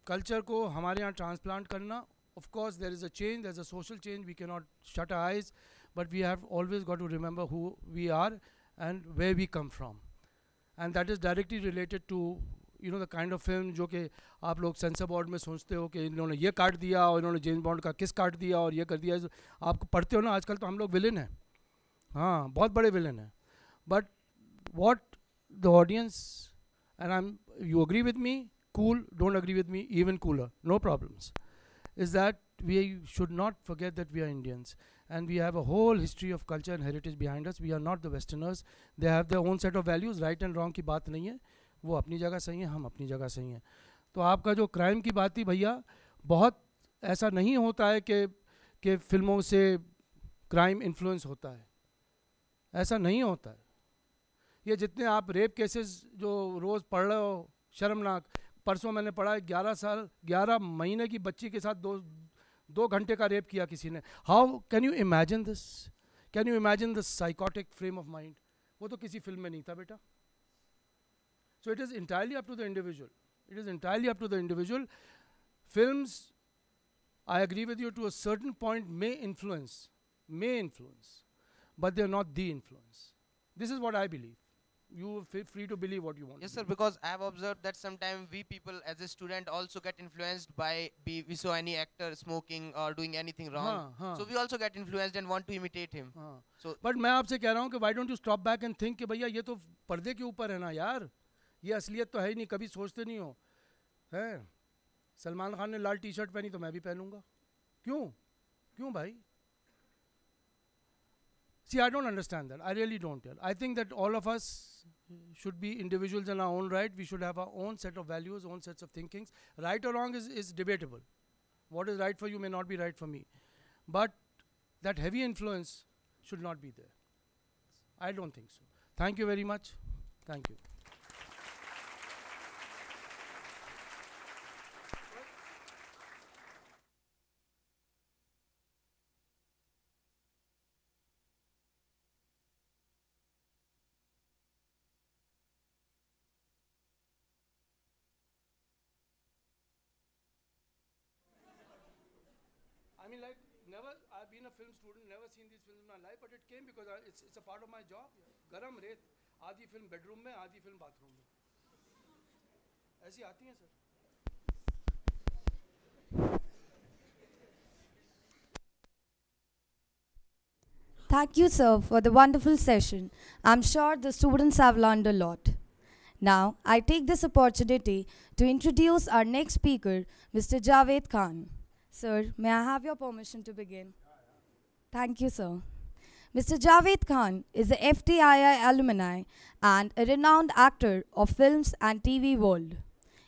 कल्चर को हमारे यहाँ ट्रांसप्लांट करना of course there is a change there is a social change we can not shut eyes but we have always got to remember who we are and way we come from and that is directly related to you know the kind of film जो कि आप लोग sensor board में सोचते हो कि इन्होंने ये काट दिया और इन्होंने जेम्स बॉन्ड का किस काट दिया और ये कर दिया। आप पढ़ते हो ना, आजकल तो हम लोग विलेन हैं। हाँ बहुत बड़े विलेन हैं। But what the audience and I am you agree with me cool, don't agree with me, even cooler, no problems, is that we should not forget that we are Indians. And we have a whole history of culture and heritage behind us. We are not the Westerners. They have their own set of values. Right and wrong की बात नहीं है वो अपनी जगह सही है हम अपनी जगह सही हैं तो आपका जो क्राइम की बात थी भैया बहुत ऐसा नहीं होता है कि कि फ़िल्मों से क्राइम इन्फ्लुएंस होता है ऐसा नहीं होता है ये जितने आप रेप केसेस जो रोज़ पढ़ रहे हो शर्मनाक परसों मैंने पढ़ा, ग्यारह साल, ग्यारह महीने की बच्ची के साथ दो दो घंटे का रेप किया किसी ने। How can you imagine this can you imagine this psychotic frame of mind वो तो किसी फ़िल्म में नहीं था बेटा। So it is entirely up to the individual it is entirely up to the individual film I agree with you to a certain point may influence may influence but they are not the influence this is what I believe you feel free to believe what you want. Yes, sir. Because I have observed that sometimes we people, as a student, also get influenced by be we saw any actor smoking or doing anything wrong. हाँ, हाँ. So we also get influenced and want to imitate him. हाँ. So, but मैं आपसे कह रहा हूँ कि why don't you stop back and think कि भैया ये तो पर्दे के ऊपर है ना यार ये असलियत तो है ही नहीं कभी सोचते नहीं हो है सलमान खान ने लाल टी शर्ट पहनी तो मैं भी पहनूंगा क्यों क्यों भाई See, I don't understand that. I really don't. I think that all of us should be individuals in our own right. We should have our own set of values, own sets of thinkings. Right or wrong is, is debatable. What is right for you may not be right for me. But that heavy influence should not be there. I don't think so. Thank you very much. Thank you. mean, like, never, I've been a film student, never seen these films in my life, but it came because I, it's, it's a part of my job. Garam रेत आधी film bedroom में आधी film bathroom में ऐसी आती हैं sir Thank you, sir, for the wonderful session. I'm sure the students have learned a lot. Now, I take this opportunity to introduce our next speaker, Mr. Javed Khan. Sir, may I have your permission to begin? Thank you, sir. Mr. Javed Khan is a FTII alumni and a renowned actor of films and TV world.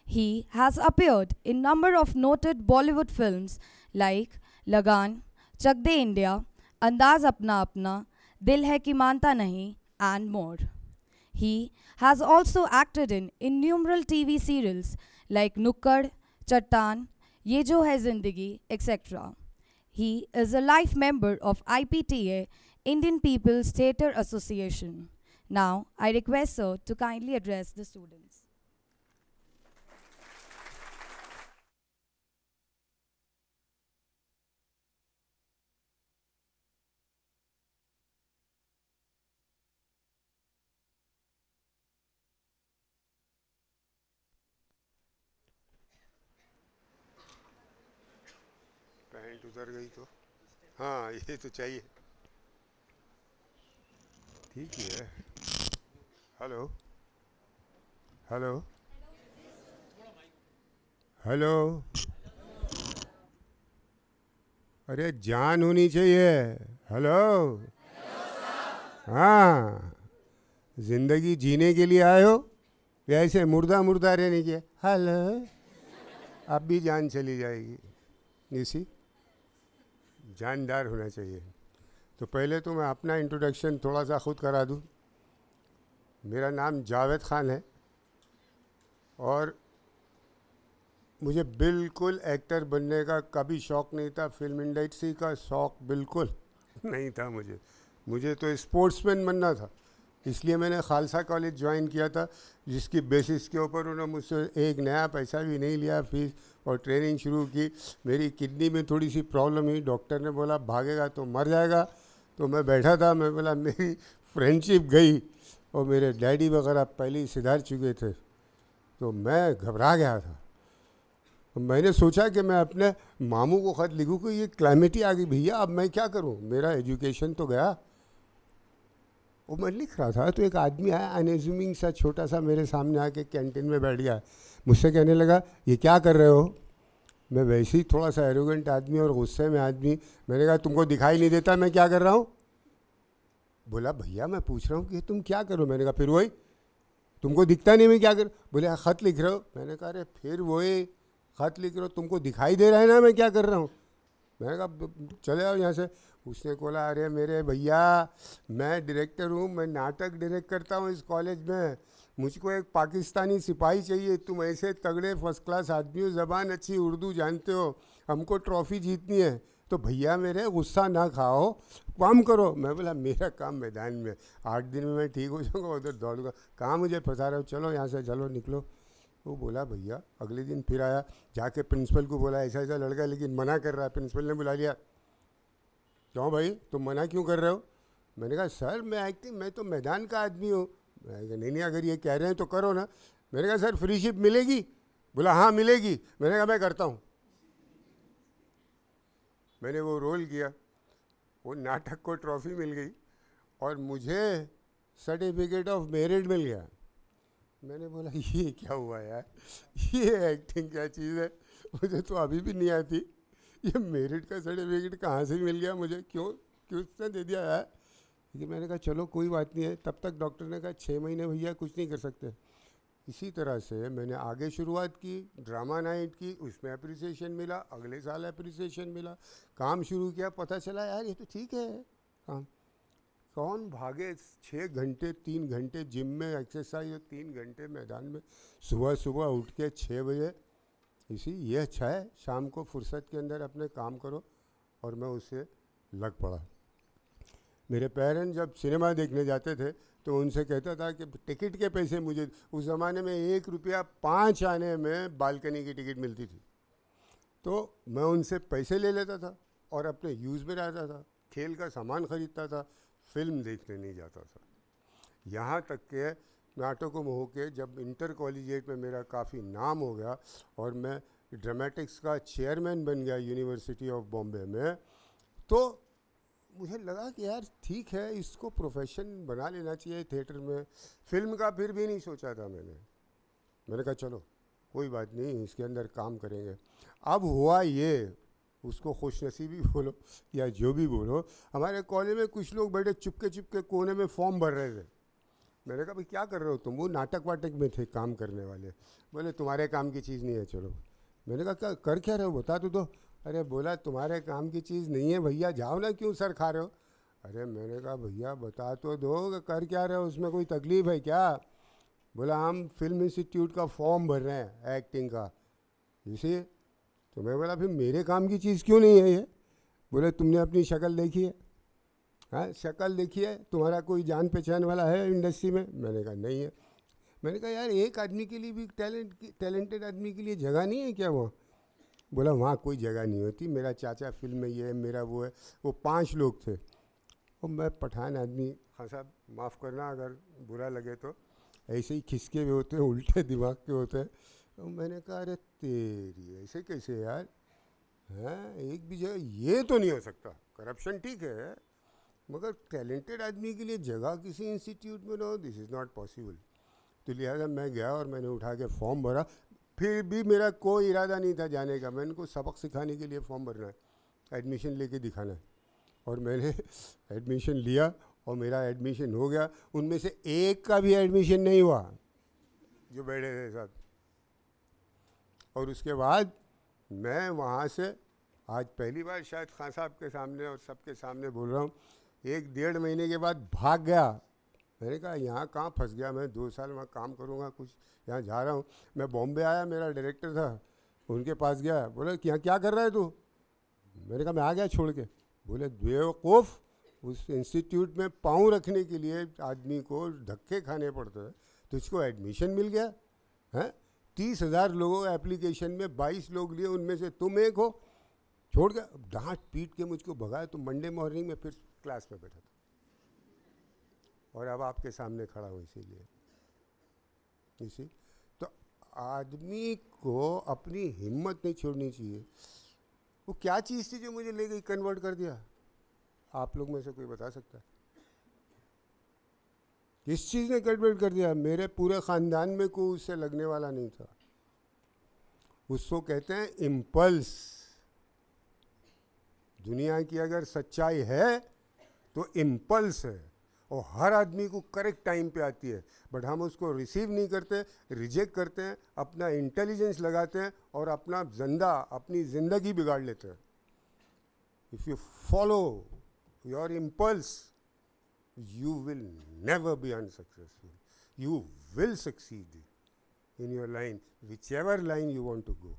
He has appeared in number of noted Bollywood films like Lagan, Chak De India, Andaz Apna Apna, Dil Hai Ki Manta Nahi, and more. He has also acted in innumerable TV serials like Nukkad, Chattan, ये जो है ज़िंदगी etcetera he is a life member of I P T A Indian People's Theatre Association now I request sir to kindly address the students उधर गई तो। हाँ ये तो चाहिए। ठीक ही है। हेलो। हेलो। हेलो। अरे जान होनी चाहिए। हेलो। हाँ। ज़िंदगी जीने के लिए आए हो? या ऐसे मुर्दा मुर्दा रहने के हेलो। अब भी जान चली जाएगी। इसी जानदार होना चाहिए। तो पहले तो मैं अपना इंट्रोडक्शन थोड़ा सा ख़ुद करा दूँ। मेरा नाम जावेद ख़ान है और मुझे बिल्कुल एक्टर बनने का कभी शौक़ नहीं था। फ़िल्म इंडस्ट्री का शौक़ बिल्कुल नहीं था मुझे। मुझे तो स्पोर्ट्समैन बनना था। इसलिए मैंने खालसा कॉलेज ज्वाइन किया था, जिसकी बेसिस के ऊपर उन्होंने मुझसे एक नया पैसा भी नहीं लिया। फ़ीस और ट्रेनिंग शुरू की। मेरी किडनी में थोड़ी सी प्रॉब्लम हुई। डॉक्टर ने बोला, भागेगा तो मर जाएगा। तो मैं बैठा था, मैं बोला, मेरी फ्रेंडशिप गई। और मेरे डैडी वगैरह पहले ही सुधार चुके थे। तो मैं घबरा गया था। मैंने सोचा कि मैं अपने मामू को ख़त लिखूँ कि ये क्लाइमेट आ गई, भैया, अब मैं क्या करूँ? मेरा एजुकेशन तो गया। वो मैं लिख रहा था। तो एक आदमी आया, अनएज्यूमिंग सा छोटा सा मेरे सामने आके कैंटीन में बैठ गया। मुझसे कहने लगा, ये क्या कर रहे हो? मैं वैसे ही थोड़ा सा एरोगेंट आदमी और गुस्से में आदमी। मैंने कहा, तुमको दिखाई नहीं देता मैं क्या कर रहा हूँ? बोला, भैया, मैं पूछ रहा हूँ कि तुम क्या करो? मैंने कहा, फिर वही, तुमको दिखता नहीं मैं क्या कर बोले ख़त लिख रहे हो? मैंने कहा, अरे, फिर वही, ख़त लिख रहे हो, तुमको दिखाई दे रहा है ना मैं क्या कर रहा हूँ? मैंने कहा चले आओ यहाँ से। उसने बोला, अरे मेरे भैया, मैं डायरेक्टर हूँ, मैं नाटक डायरेक्ट करता हूँ इस कॉलेज में। मुझको एक पाकिस्तानी सिपाही चाहिए। तुम ऐसे तगड़े फ़र्स्ट क्लास आदमी हो ज़बान अच्छी उर्दू जानते हो, हमको ट्रॉफ़ी जीतनी है। तो भैया मेरे, गुस्सा ना खाओ, काम करो। मैं बोला, मेरा काम मैदान में आठ दिन में मैं ठीक हो जाऊँगा, उधर दौड़ूँगा। कहाँ मुझे फंसा रहे हो? चलो, यहाँ से चलो, निकलो। वो बोला, भैया, अगले दिन फिर आया। जाके प्रिंसिपल को बोला, ऐसा ऐसा लड़का लेकिन मना कर रहा है। प्रिंसिपल ने बुला लिया। क्यों भाई? तुम मना क्यों कर रहे हो? मैंने कहा, सर, मैं एक्टिंग मैं तो मैदान का आदमी हूँ। मैंने कहा, नहीं नहीं, अगर ये कह रहे हैं तो करो ना। मैंने कहा, सर फ्री शिप मिलेगी? बोला हाँ मिलेगी। मैंने कहा, मैं करता हूँ। मैंने वो रोल किया, वो नाटक को ट्रॉफी मिल गई और मुझे सर्टिफिकेट ऑफ़ मेरिट मिल गया। मैंने बोला, ये क्या हुआ यार? ये एक्टिंग क्या चीज़ है? मुझे तो अभी भी नहीं आती। ये मेरिट का सर्टिफिकेट कहाँ से मिल गया मुझे? क्यों क्यों उसने दे दिया यार? कि मैंने कहा, चलो, कोई बात नहीं है। तब तक डॉक्टर ने कहा छः महीने भैया, कुछ नहीं कर सकते। इसी तरह से मैंने आगे शुरुआत की, ड्रामा नाइट की, उसमें अप्रिसिएशन मिला, अगले साल अप्रिसिएशन मिला। काम शुरू किया, पता चला, यार, ये तो ठीक है। काम। कौन भागे छः घंटे, तीन घंटे जिम में एक्सरसाइज और तीन घंटे मैदान में सुबह सुबह उठ के छः बजे। इसी ये अच्छा है शाम को फुर्सत के अंदर अपने काम करो और मैं उससे लग पड़ा। मेरे पेरेंट्स जब सिनेमा देखने जाते थे तो उनसे कहता था कि, टिकट के पैसे मुझे उस ज़माने में एक रुपया पाँच आने में बालकनी की टिकट मिलती थी। तो मैं उनसे पैसे ले लेता था और अपने यूज़ में रहता था, खेल का सामान ख़रीदता था फ़िल्म देखने नहीं जाता था। यहाँ तक के नाटकों में होके जब इंटर कॉलेजिएट में मेरा काफ़ी नाम हो गया और मैं ड्रामेटिक्स का चेयरमैन बन गया यूनिवर्सिटी ऑफ़ बॉम्बे में तो मुझे लगा कि यार ठीक है, इसको प्रोफेशन बना लेना चाहिए थिएटर में। फ़िल्म का फिर भी नहीं सोचा था मैंने। मैंने कहा, चलो, कोई बात नहीं, इसके अंदर काम करेंगे। अब हुआ ये, उसको खुश नसीबी बोलो या जो भी बोलो, हमारे कॉलेज में कुछ लोग बैठे चुपके चुपके कोने में फॉर्म भर रहे थे। मैंने कहा, भाई, क्या कर रहे हो तुम? वो नाटक वाटक में थे, काम करने वाले। बोले, तुम्हारे काम की चीज़ नहीं है, चलो। मैंने कहा, क्या, कर क्या रहे हो? बता तो दो। अरे बोला, तुम्हारे काम की चीज़ नहीं है, भैया जाओ ना क्यों सर खा रहे हो? अरे मैंने कहा, भैया बता तो दो, कर क्या रहे हो? उसमें कोई तकलीफ़ है क्या? बोला, हम फ़िल्म इंस्टीट्यूट का फॉर्म भर रहे हैं, एक्टिंग का। इसी तो मैं बोला, फिर मेरे काम की चीज़ क्यों नहीं है ये? बोले, तुमने अपनी शक्ल देखी है। हाँ शक्ल देखी है? तुम्हारा कोई जान पहचान वाला है इंडस्ट्री में? मैंने कहा, नहीं है। मैंने कहा, यार, एक आदमी के लिए भी टैलेंट टैलेंटेड आदमी के लिए जगह नहीं है क्या वहाँ बोला, वहाँ कोई जगह नहीं होती। मेरा चाचा फ़िल्म में ये है, मेरा वो है, वो पाँच लोग थे। और मैं पठान आदमी हाँ साहब, माफ़ करना, अगर बुरा लगे तो। ऐसे ही खिसके हुए होते हैं, उल्टे दिमाग के होते हैं। तो मैंने कहा, अरे तेरी, ऐसे कैसे यार? हैं, एक भी जगह ये तो नहीं हो सकता। करप्शन ठीक है, मगर टैलेंटेड आदमी के लिए जगह किसी इंस्टीट्यूट में ना हो दिस इज़ नॉट पॉसिबल तो लिहाजा मैं गया और मैंने उठा के फॉर्म भरा। फिर भी मेरा कोई इरादा नहीं था जाने का। मैंने को सबक सिखाने के लिए फॉर्म भरना है एडमिशन लेके दिखाना है। और मैंने एडमिशन लिया और मेरा एडमिशन हो गया। उनमें से एक का भी एडमिशन नहीं हुआ, जो बैठे थे साथ और उसके बाद मैं वहाँ से, आज पहली बार शायद खान साहब के सामने और सबके सामने बोल रहा हूँ, एक डेढ़ महीने के बाद भाग गया। मैंने कहा, यहाँ कहाँ फंस गया? मैं दो साल वहाँ काम करूँगा, कुछ यहाँ जा रहा हूँ। मैं बॉम्बे आया, मेरा डायरेक्टर था, उनके पास गया, बोले, कि यहाँ क्या कर रहा है तू? मैंने कहा, मैं आ गया छोड़ के। बोले, बेवकूफ़, उस इंस्टीट्यूट में पाँव रखने के लिए आदमी को धक्के खाने पड़ते हैं तो इसको एडमिशन मिल गया, हैं? तीस हज़ार लोगों एप्लीकेशन में बाईस लोग लिए, उनमें से तुम एक हो। छोड़ के डांट पीट के मुझको भगाया तो मंडे मॉर्निंग में फिर क्लास में बैठा था। और अब आपके सामने खड़ा हूँ इसीलिए। इसी तो आदमी को अपनी हिम्मत नहीं छोड़नी चाहिए। वो क्या चीज़ थी जो मुझे ले गई कन्वर्ट कर दिया? आप लोग में से कोई बता सकता है? किस चीज़ ने कन्वर्ट कर दिया? मेरे पूरे ख़ानदान में कोई उससे लगने वाला नहीं था। उसको कहते हैं इम्पल्स दुनिया की अगर सच्चाई है तो इम्पल्स है। और हर आदमी को करेक्ट टाइम पे आती है बट हम उसको रिसीव नहीं करते रिजेक्ट करते हैं अपना इंटेलिजेंस लगाते हैं और अपना ज़िंदा अपनी ज़िंदगी बिगाड़ लेते हैं if you follow your impulse you will never be unsuccessful. You will succeed in your line, whichever line you want to go.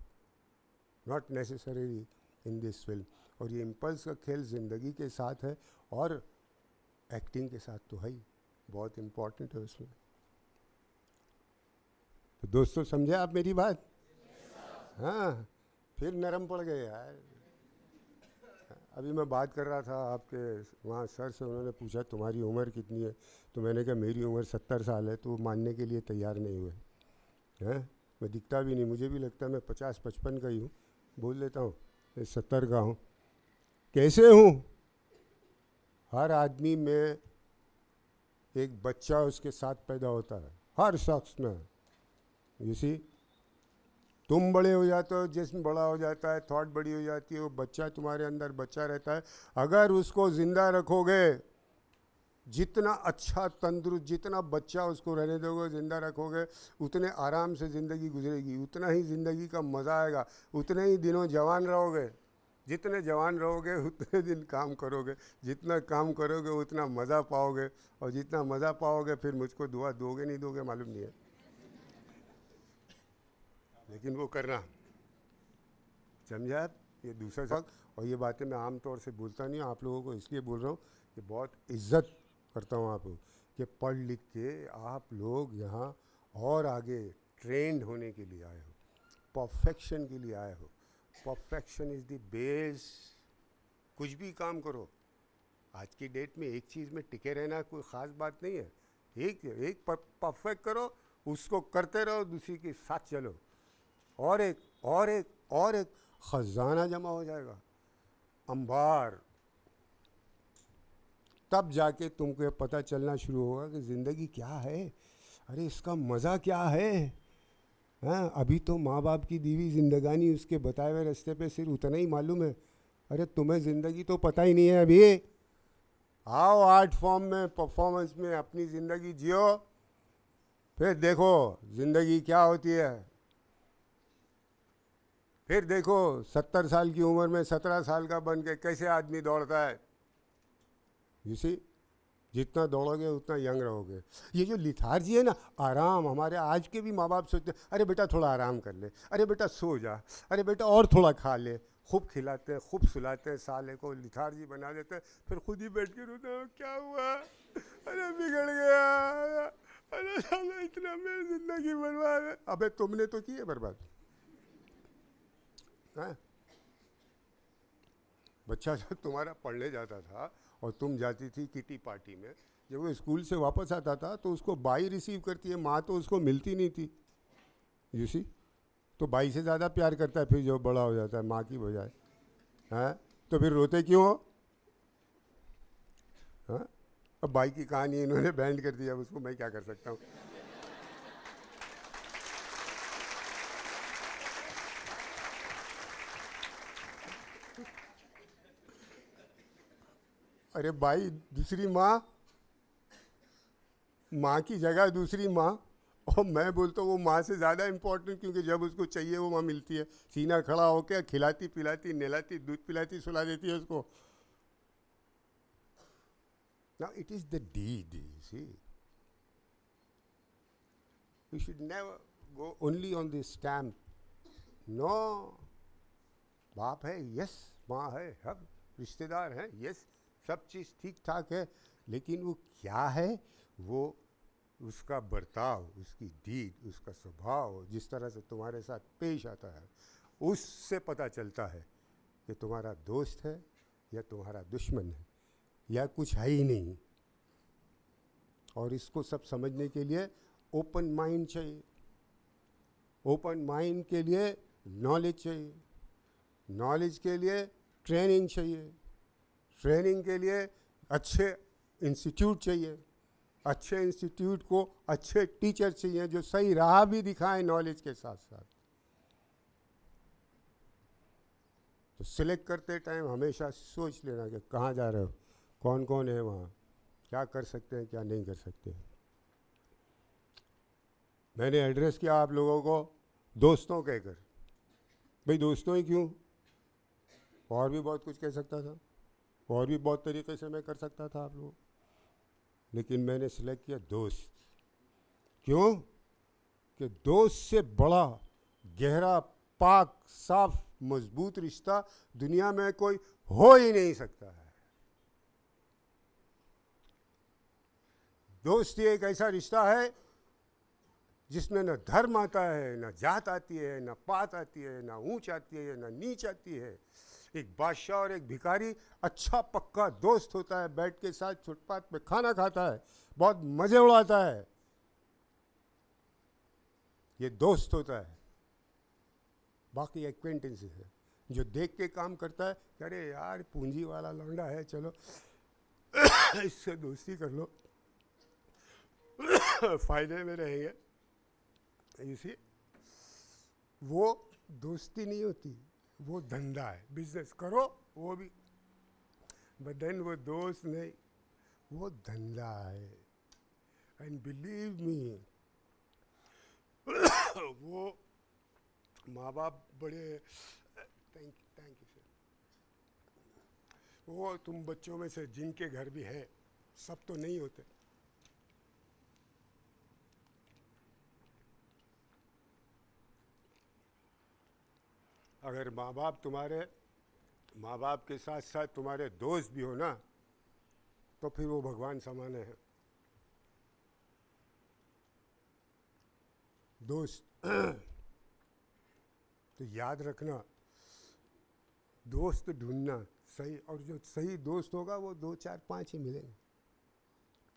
Not necessarily in this film. और ये इम्पल्स का खेल ज़िंदगी के साथ है और एक्टिंग के साथ तो है ही, बहुत इम्पोर्टेंट है उसमें। तो दोस्तों, समझे आप मेरी बात? हाँ फिर नरम पड़ गए यार। अभी मैं बात कर रहा था आपके, वहाँ सर से उन्होंने पूछा, तुम्हारी उम्र कितनी है? तो मैंने कहा, मेरी उम्र सत्तर साल है तो वो मानने के लिए तैयार नहीं हुए। हैं, मैं दिखता भी नहीं, मुझे भी लगता है मैं पचास पचपन का ही हूँ। बोल लेता हूँ सत्तर का हूँ। कैसे हूँ? हर आदमी में एक बच्चा उसके साथ पैदा होता है, हर शख्स में। इसी तुम बड़े हो जाते हो, जिसम बड़ा हो जाता है थॉट बड़ी हो जाती है, वो बच्चा तुम्हारे अंदर बच्चा रहता है। अगर उसको ज़िंदा रखोगे, जितना अच्छा तंदुरुस्त, जितना बच्चा उसको रहने दोगे, ज़िंदा रखोगे, उतने आराम से ज़िंदगी गुजरेगी, उतना ही ज़िंदगी का मज़ा आएगा, उतने ही दिनों जवान रहोगे। जितने जवान रहोगे, उतने दिन काम करोगे। जितना काम करोगे, उतना मज़ा पाओगे। और जितना मज़ा पाओगे, फिर मुझको दुआ दोगे, नहीं दोगे, मालूम नहीं है। लेकिन वो करना। समझा? ये दूसरा सब और ये बातें मैं आम तौर से बोलता नहीं आप लोगों को इसलिए बोल रहा हूँ कि बहुत इज़्ज़त करता हूँ आप कि पढ़ लिख के आप लोग यहाँ और आगे ट्रेंड होने के लिए आए हो। परफेक्शन के लिए आए हो। परफेक्शन इज़ द बेस कुछ भी काम करो। आज की डेट में एक चीज़ में टिके रहना कोई ख़ास बात नहीं है। एक एक परफेक्ट करो, उसको करते रहो, दूसरी के साथ चलो। और एक और एक और एक ख़जाना जमा हो जाएगा। अंबार। तब जाके तुमको पता चलना शुरू होगा कि ज़िंदगी क्या है। अरे इसका मज़ा क्या है? हाँ अभी तो माँ बाप की दीवी जिंदगानी उसके बताए हुए रास्ते पे सिर्फ़ उतना ही मालूम है। अरे, तुम्हें ज़िंदगी तो पता ही नहीं है अभी। आओ आर्ट फॉर्म में, परफॉर्मेंस में अपनी ज़िंदगी जियो। फिर देखो ज़िंदगी क्या होती है। फिर देखो सत्तर साल की उम्र में सत्रह साल का बन के कैसे आदमी दौड़ता है। इसी जितना दौड़ोगे, उतना यंग रहोगे। ये जो लिथार्जी है ना, आराम, हमारे आज के भी माँ बाप सोचते हैं, अरे बेटा, थोड़ा आराम कर ले, अरे बेटा, सो जा, अरे बेटा, और थोड़ा खा ले। खूब खिलाते हैं, खूब सुलाते हैं, साले को लिथार्जी बना देते हैं, फिर खुद ही बैठ के रोते हैं, क्या हुआ? अरे बिगड़ गया, अरे साला, इतना मेरी ज़िंदगी बर्बाद है। अबे, तुमने तो की है बर्बाद। है? बच्चा जब तुम्हारा पढ़ने जाता था और तुम जाती थी किटी पार्टी में, जब वो स्कूल से वापस आता था तो उसको बाई रिसीव करती है, माँ तो उसको मिलती नहीं थी। यू सी तो बाई से ज़्यादा प्यार करता है, फिर जो बड़ा हो जाता है, माँ की बजाय। हैं? तो फिर रोते क्यों? हो? हाँ अब बाई की कहानी इन्होंने बैंड कर दिया अब उसको मैं क्या कर सकता हूँ? अरे भाई, दूसरी माँ। माँ की जगह दूसरी माँ। और मैं बोलता हूँ, वो माँ से ज़्यादा इम्पोर्टेंट क्योंकि जब उसको चाहिए, वो माँ मिलती है। सीना खड़ा होकर खिलाती पिलाती, नहलाती, दूध पिलाती, सुला देती है उसको। ना it is the deed see You should never go only on the stamp. बाप है यस माँ है सब रिश्तेदार हैं यस सब चीज़ ठीक ठाक है, लेकिन वो क्या है? वो उसका बर्ताव, उसकी डीड उसका स्वभाव, जिस तरह से तुम्हारे साथ पेश आता है, उससे पता चलता है कि तुम्हारा दोस्त है या तुम्हारा दुश्मन है, या कुछ है ही नहीं। और इसको सब समझने के लिए ओपन माइंड चाहिए। ओपन माइंड के लिए नॉलेज चाहिए। नॉलेज के लिए ट्रेनिंग चाहिए। ट्रेनिंग के लिए अच्छे इंस्टीट्यूट चाहिए। अच्छे इंस्टीट्यूट को अच्छे टीचर चाहिए जो सही राह भी दिखाएँ नॉलेज के साथ साथ। तो सिलेक्ट करते टाइम हमेशा सोच लेना कि कहाँ जा रहे हो कौन कौन है वहाँ, क्या कर सकते हैं, क्या नहीं कर सकते मैंने एड्रेस किया आप लोगों को दोस्तों कहकर। भाई दोस्तों ही क्यों? और भी बहुत कुछ कह सकता था। और भी बहुत तरीके से मैं कर सकता था आप लोग लेकिन मैंने सिलेक्ट किया दोस्त। क्यों? कि दोस्त से बड़ा, गहरा, पाक, साफ़, मज़बूत रिश्ता दुनिया में कोई हो ही नहीं सकता है। दोस्ती एक ऐसा रिश्ता है, जिसमें न धर्म आता है, न जात आती है, न पात आती है, न ऊंच आती है, न नीच आती है। एक बादशाह और एक भिखारी अच्छा पक्का दोस्त होता है, बैठ के साथ फुटपाथ पे खाना खाता है, बहुत मज़े उड़ाता है। ये दोस्त होता है। बाकी एक्वेंटेंस है, जो देख के काम करता है अरे यार, पूंजी वाला लौंडा है, चलो। इससे दोस्ती कर लो। फ़ायदे में रहेंगे। इसी वो दोस्ती नहीं होती। वो धंधा है। बिज़नेस करो, वो भी। बट देन वो दोस्त नहीं, वो धंधा है। एंड बिलीव मी वो माँ बाप बड़े थैंक थैंक यू सर वो तुम बच्चों में से जिनके घर भी है, सब तो नहीं होते। अगर माँ बाप तुम्हारे माँ बाप के साथ साथ तुम्हारे दोस्त भी हो ना तो फिर वो भगवान समाने हैं। दोस्त तो याद रखना, दोस्त ढूंढना सही, और जो सही दोस्त होगा वो दो, चार, पाँच ही मिलेंगे।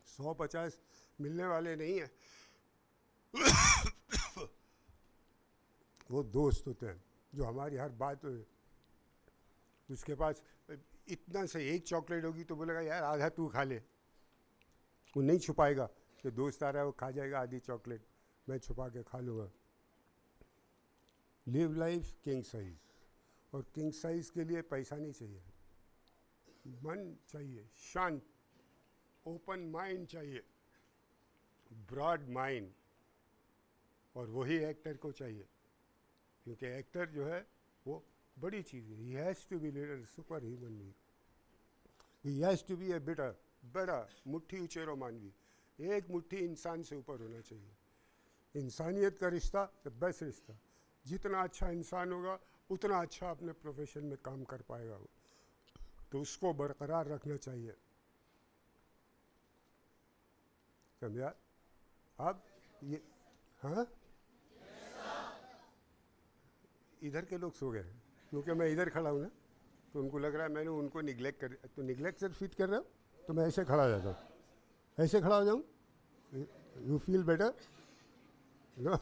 सौ पचास मिलने वाले नहीं है। वो दोस्त होते हैं। जो हमारी हर बात, उसके पास इतना से एक चॉकलेट होगी तो बोलेगा, यार, आधा तू खा ले। वो नहीं छुपाएगा कि दोस्त आ रहा है, वो खा जाएगा आधी चॉकलेट। मैं छुपा के खा लूँगा। लिव लाइफ किंग साइज़ और किंग साइज़ के लिए पैसा नहीं चाहिए। मन चाहिए, शांत ओपन माइंड चाहिए ब्रॉड माइंड और वही एक्टर को चाहिए। क्योंकि एक्टर जो है, वो बड़ी चीज़ है। He has to be leader super human being he has to be a better बड़ा, मुट्ठी उचेरो मानवी एक मुट्ठी इंसान से ऊपर होना चाहिए। इंसानियत का रिश्ता द बेस्ट रिश्ता। जितना अच्छा इंसान होगा, उतना अच्छा अपने प्रोफेशन में काम कर पाएगा वो। तो उसको बरकरार रखना चाहिए। समझा? अब ये हाँ? इधर के लोग सो गए हैं। क्योंकि मैं इधर खड़ा हूँ ना तो उनको लग रहा है मैंने उनको निगलेक्ट कर तो निगलेक्ट से फिट कर रहा हूँ तो मैं ऐसे खड़ा हो जाता हूँ। ऐसे खड़ा हो जाऊँ? यू फील बेटर नो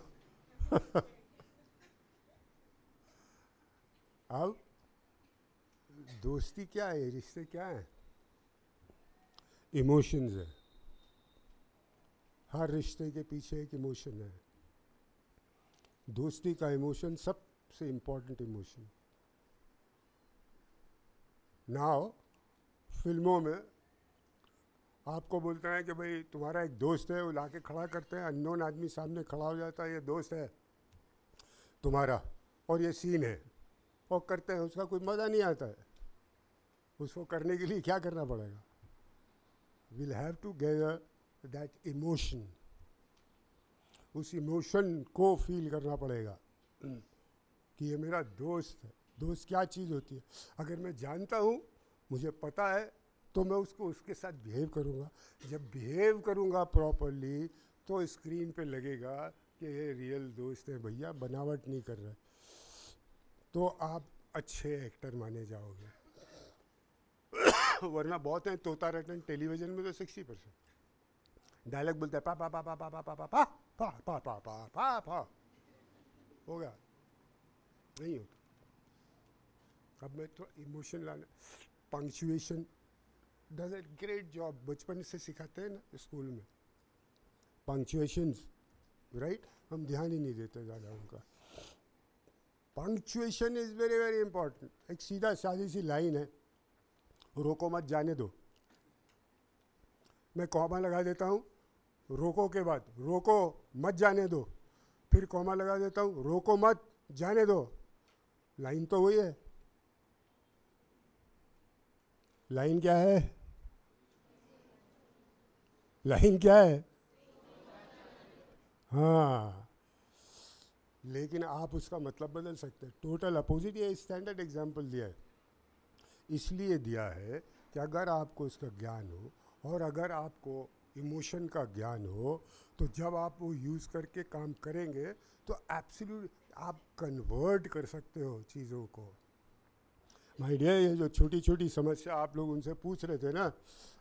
अब, दोस्ती क्या है? रिश्ते क्या है? इमोशंस है। हर रिश्ते के पीछे एक इमोशन है। दोस्ती का इमोशन सबसे इम्पोर्टेंट इमोशन नाउ फ़िल्मों में आपको बोलते हैं कि भाई, तुम्हारा एक दोस्त है, वो ला के खड़ा करते हैं अननोन आदमी सामने खड़ा हो जाता है, ये दोस्त है तुम्हारा, और ये सीन है। और करते हैं, उसका कोई मज़ा नहीं आता है। उसको करने के लिए क्या करना पड़ेगा? Will have to gather that emotion उस इमोशन को फील करना पड़ेगा। कि ये मेरा दोस्त है दोस्त क्या चीज़ होती है अगर मैं जानता हूँ मुझे पता है तो मैं उसको उसके साथ बिहेव करूँगा जब बिहेव करूँगा प्रॉपरली तो स्क्रीन पे लगेगा कि ये रियल दोस्त है भैया बनावट नहीं कर रहा तो आप अच्छे एक्टर माने जाओगे वरना बहुत हैं तोता रटन टेलीविज़न में तो सिक्सटी परसेंट डायलॉग बोलता है पा पा पा पा पा पा पा पा पा पा पा पा पा पा हो गया नहीं होता अब मैं थोड़ा इमोशन लाना punctuation does a great job बचपन से सिखाते हैं ना स्कूल में. पंक्चुएशन राइट हम ध्यान ही नहीं देते ज़्यादा उनका. Punctuation is very very important एक सीधा सादी सी लाइन है. रोको मत, जाने दो. मैं कॉमा लगा देता हूँ. रोको के बाद. रोको, मत जाने दो. फिर कॉमा लगा देता हूँ. रोको मत, जाने दो. लाइन तो वही है। लाइन क्या है? लाइन क्या है? हाँ। लेकिन आप उसका मतलब बदल सकते हैं। टोटल अपोजिट ये स्टैंडर्ड एग्ज़ाम्पल दिया है। इसलिए दिया है कि अगर आपको इसका ज्ञान हो और अगर आपको इमोशन का ज्ञान हो तो जब आप वो यूज़ करके काम करेंगे तो एब्सोल्यूट आप कन्वर्ट कर सकते हो चीज़ों को। माय डियर ये जो छोटी छोटी समस्या आप लोग उनसे पूछ रहे थे ना,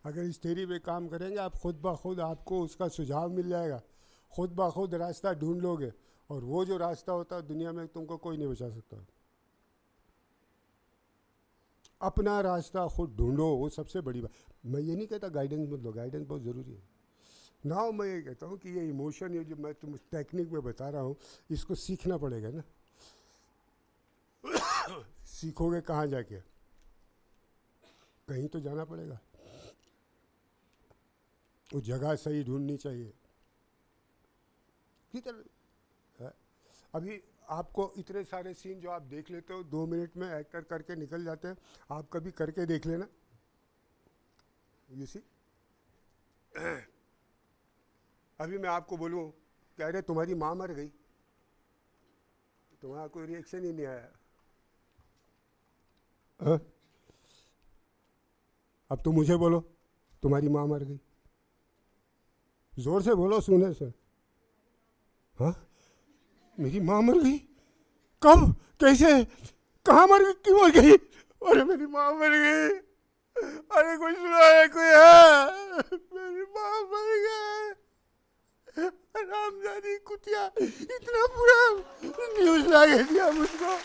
अगर इस थेरी पे काम करेंगे, आप खुद ब खुद आपको उसका सुझाव मिल जाएगा। खुद ब खुद रास्ता ढूंढ लोगे और वो जो रास्ता होता है दुनिया में, तुमको कोई नहीं बचा सकता। अपना रास्ता खुद ढूंढो, वो सबसे बड़ी बात। मैं ये नहीं कहता गाइडेंस मत लो गाइडेंस बहुत ज़रूरी है। नाउ मैं ये कहता हूँ कि ये इमोशन ये जो मैं तुम टेक्निक में बता रहा हूँ, इसको सीखना पड़ेगा ना। सीखोगे कहाँ जाके? कहीं तो जाना पड़ेगा। वो जगह सही ढूंढनी चाहिए। किधर? अभी आपको इतने सारे सीन जो आप देख लेते हो, दो मिनट में एक्टर करके निकल जाते हैं। आप कभी करके देख लेना। यू सी अभी मैं आपको बोलूँ, कह रहे, तुम्हारी माँ मर गई। तुम्हारा कोई रिएक्शन ही नहीं आया। हाँ? अब तुम मुझे बोलो, तुम्हारी माँ मर गई। ज़ोर से बोलो, सुने सर। हाँ? मेरी माँ मर गई? कब? कैसे? कहाँ मर गई? क्यों मर गई? अरे, मेरी माँ मर गई। अरे कोई सुना है, कोई है? मेरी माँ मर गई। रामजादी कुतिया इतना पूरा न्यूज़ ला दिया मुझको?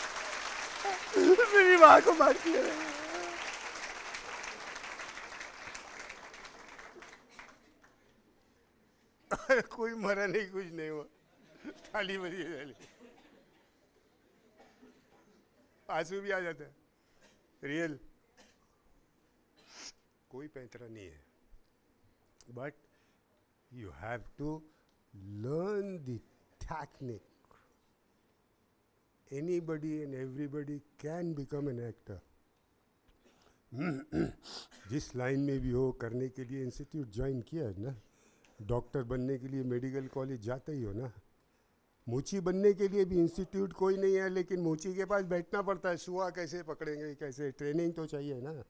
मेरी माँ को मार दिया कोई मरा नहीं, कुछ नहीं हुआ। थाली है, थाली। आँसू भी आ जाता है। रियल। कोई पैंतरा नहीं है। But you have to learn the technique. Anybody and everybody can become an actor. जिस लाइन में भी हो, करने के लिए इंस्टीट्यूट ज्वाइन किया है ना? डॉक्टर बनने के लिए मेडिकल कॉलेज जाते ही हो ना? मोची बनने के लिए भी इंस्टीट्यूट कोई नहीं है, लेकिन मोची के पास बैठना पड़ता है। सुहा कैसे पकड़ेंगे, कैसे? ट्रेनिंग तो चाहिए ना?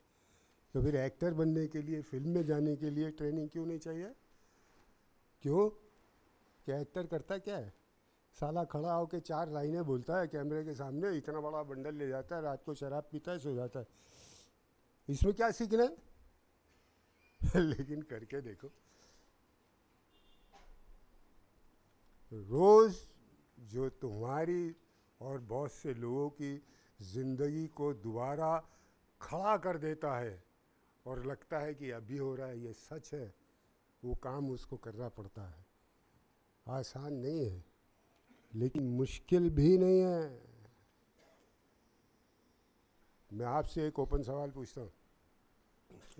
तो फिर एक्टर बनने के लिए फ़िल्म में जाने के लिए ट्रेनिंग क्यों नहीं चाहिए? क्यों? क्या एक्टर करता क्या है? साला खड़ा होकर चार लाइनें बोलता है कैमरे के सामने, इतना बड़ा बंडल ले जाता है, रात को शराब पीता है, सो जाता है। इसमें क्या सीखना है? लेकिन करके देखो। रोज जो तुम्हारी और बहुत से लोगों की ज़िंदगी को दोबारा खड़ा कर देता है और लगता है कि अभी हो रहा है, ये सच है, वो काम उसको करना पड़ता है। आसान नहीं है, लेकिन मुश्किल भी नहीं है। मैं आपसे एक ओपन सवाल पूछता हूँ।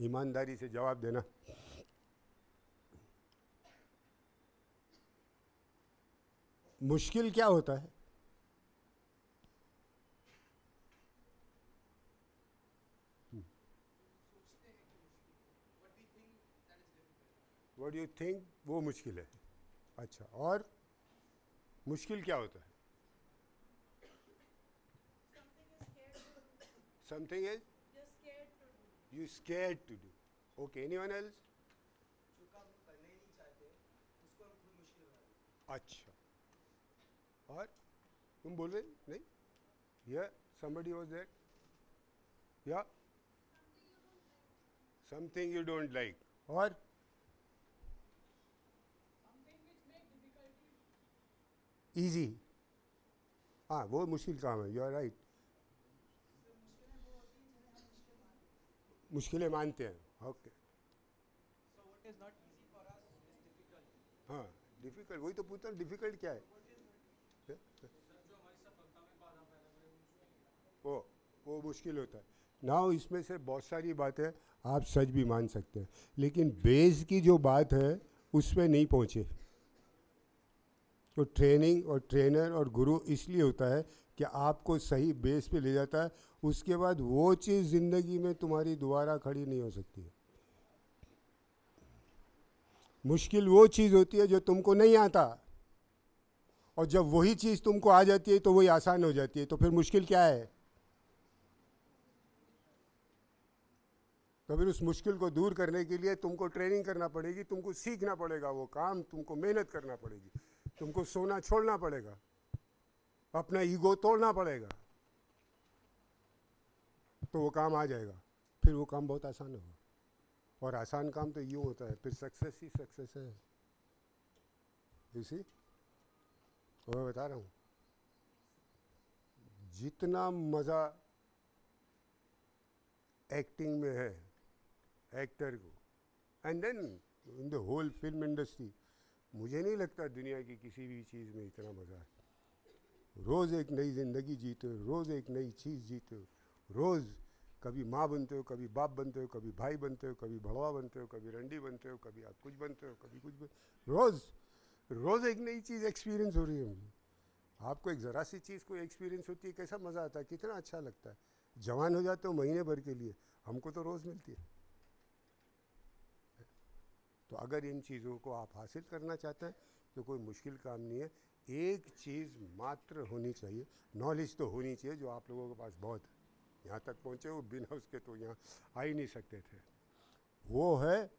ईमानदारी से जवाब देना। मुश्किल क्या होता है? वट यू थिंक वो मुश्किल है? अच्छा और? मुश्किल क्या होता है? Something is you scare to do okay anyone else अच्छा। और? तुम बोल रहे नहीं? या समबडी वॉज़ दैट या समथिंग यू डोंट लाइक और? Easy. हाँ वो मुश्किल काम है यू आर राइट मुश्किलें मानते हैं ओके हाँ डिफ़िकल्ट वही तो पूछता हूँ डिफ़िकल्ट क्या है? वो वो मुश्किल होता है। ना इसमें से बहुत सारी बातें आप सच भी मान सकते हैं लेकिन बेस की जो बात है उसमें नहीं पहुँचे। तो ट्रेनिंग और ट्रेनर और गुरु इसलिए होता है कि आपको सही बेस पे ले जाता है। उसके बाद वो चीज़ ज़िंदगी में तुम्हारी दोबारा खड़ी नहीं हो सकती। मुश्किल वो चीज़ होती है जो तुमको नहीं आता। और जब वही चीज़ तुमको आ जाती है तो वही आसान हो जाती है। तो फिर मुश्किल क्या है? तो फिर उस मुश्किल को दूर करने के लिए तुमको ट्रेनिंग करना पड़ेगी, तुमको सीखना पड़ेगा वो काम, तुमको मेहनत करना पड़ेगी। तुमको सोना छोड़ना पड़ेगा। अपना ईगो तोड़ना पड़ेगा। तो वो काम आ जाएगा। फिर वो काम बहुत आसान होगा। और आसान काम तो यूँ होता है, फिर सक्सेस ही सक्सेस है। इसी और मैं बता रहा हूँ। जितना मज़ा एक्टिंग में है एक्टर को। And then in the whole film industry मुझे नहीं लगता दुनिया की किसी भी चीज़ में इतना मज़ा है। रोज़ एक नई ज़िंदगी जीते हो, रोज़ एक नई चीज़ जीते हो, रोज़ कभी माँ बनते हो, कभी बाप बनते हो, कभी भाई बनते हो, कभी भड़वा बनते हो, कभी रंडी बनते हो, कभी आप कुछ बनते हो, कभी कुछ. रोज़ रोज़ एक नई चीज़ एक्सपीरियंस हो रही है मुझे। आपको एक ज़रा सी चीज़ को एक्सपीरियंस होती है, कैसा मज़ा आता है, कितना अच्छा लगता है। जवान हो जाते हो महीने भर के लिए, हमको तो रोज़ मिलती है। तो अगर इन चीज़ों को आप हासिल करना चाहते हैं तो कोई मुश्किल काम नहीं है। एक चीज़ मात्र होनी चाहिए। नॉलेज तो होनी चाहिए, जो आप लोगों के पास बहुत है। यहाँ तक पहुँचे वो बिना उसके तो यहाँ आ ही नहीं सकते थे। वो है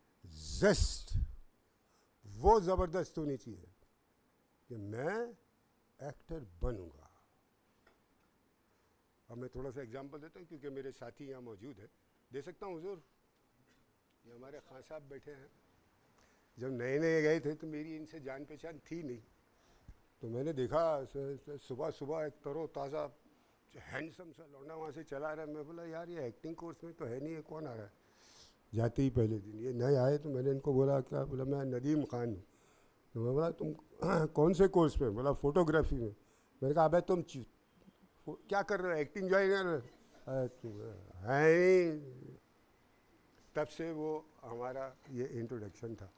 जस्ट वो ज़बरदस्त होनी चाहिए कि मैं एक्टर बनूँगा। अब मैं थोड़ा सा एग्जांपल देता हूँ, क्योंकि मेरे साथी यहाँ मौजूद है। दे सकता हूँ, हुजूर? ये हमारे खान साहब बैठे हैं। जब नए नए गए थे तो मेरी इनसे जान पहचान थी नहीं। तो मैंने देखा सुबह सुबह एक तरो ताज़ा हैंडसम सा लौंडा वहाँ से चला रहा है। मैं बोला, यार, ये एक्टिंग कोर्स में तो है नहीं है कौन आ रहा है? जाते ही पहले दिन, ये नए आए? तो मैंने इनको बोला, क्या? बोला, मैं नदीम खान हूँ। तो मैं बोला, तुम कौन से कोर्स में? बोला फोटोग्राफी में। मैंने कहा, अबे, तुम क्या कर रहे हो? एक्टिंग ज्वाइन कर रहे है? तब से वो हमारा ये इंट्रोडक्शन था।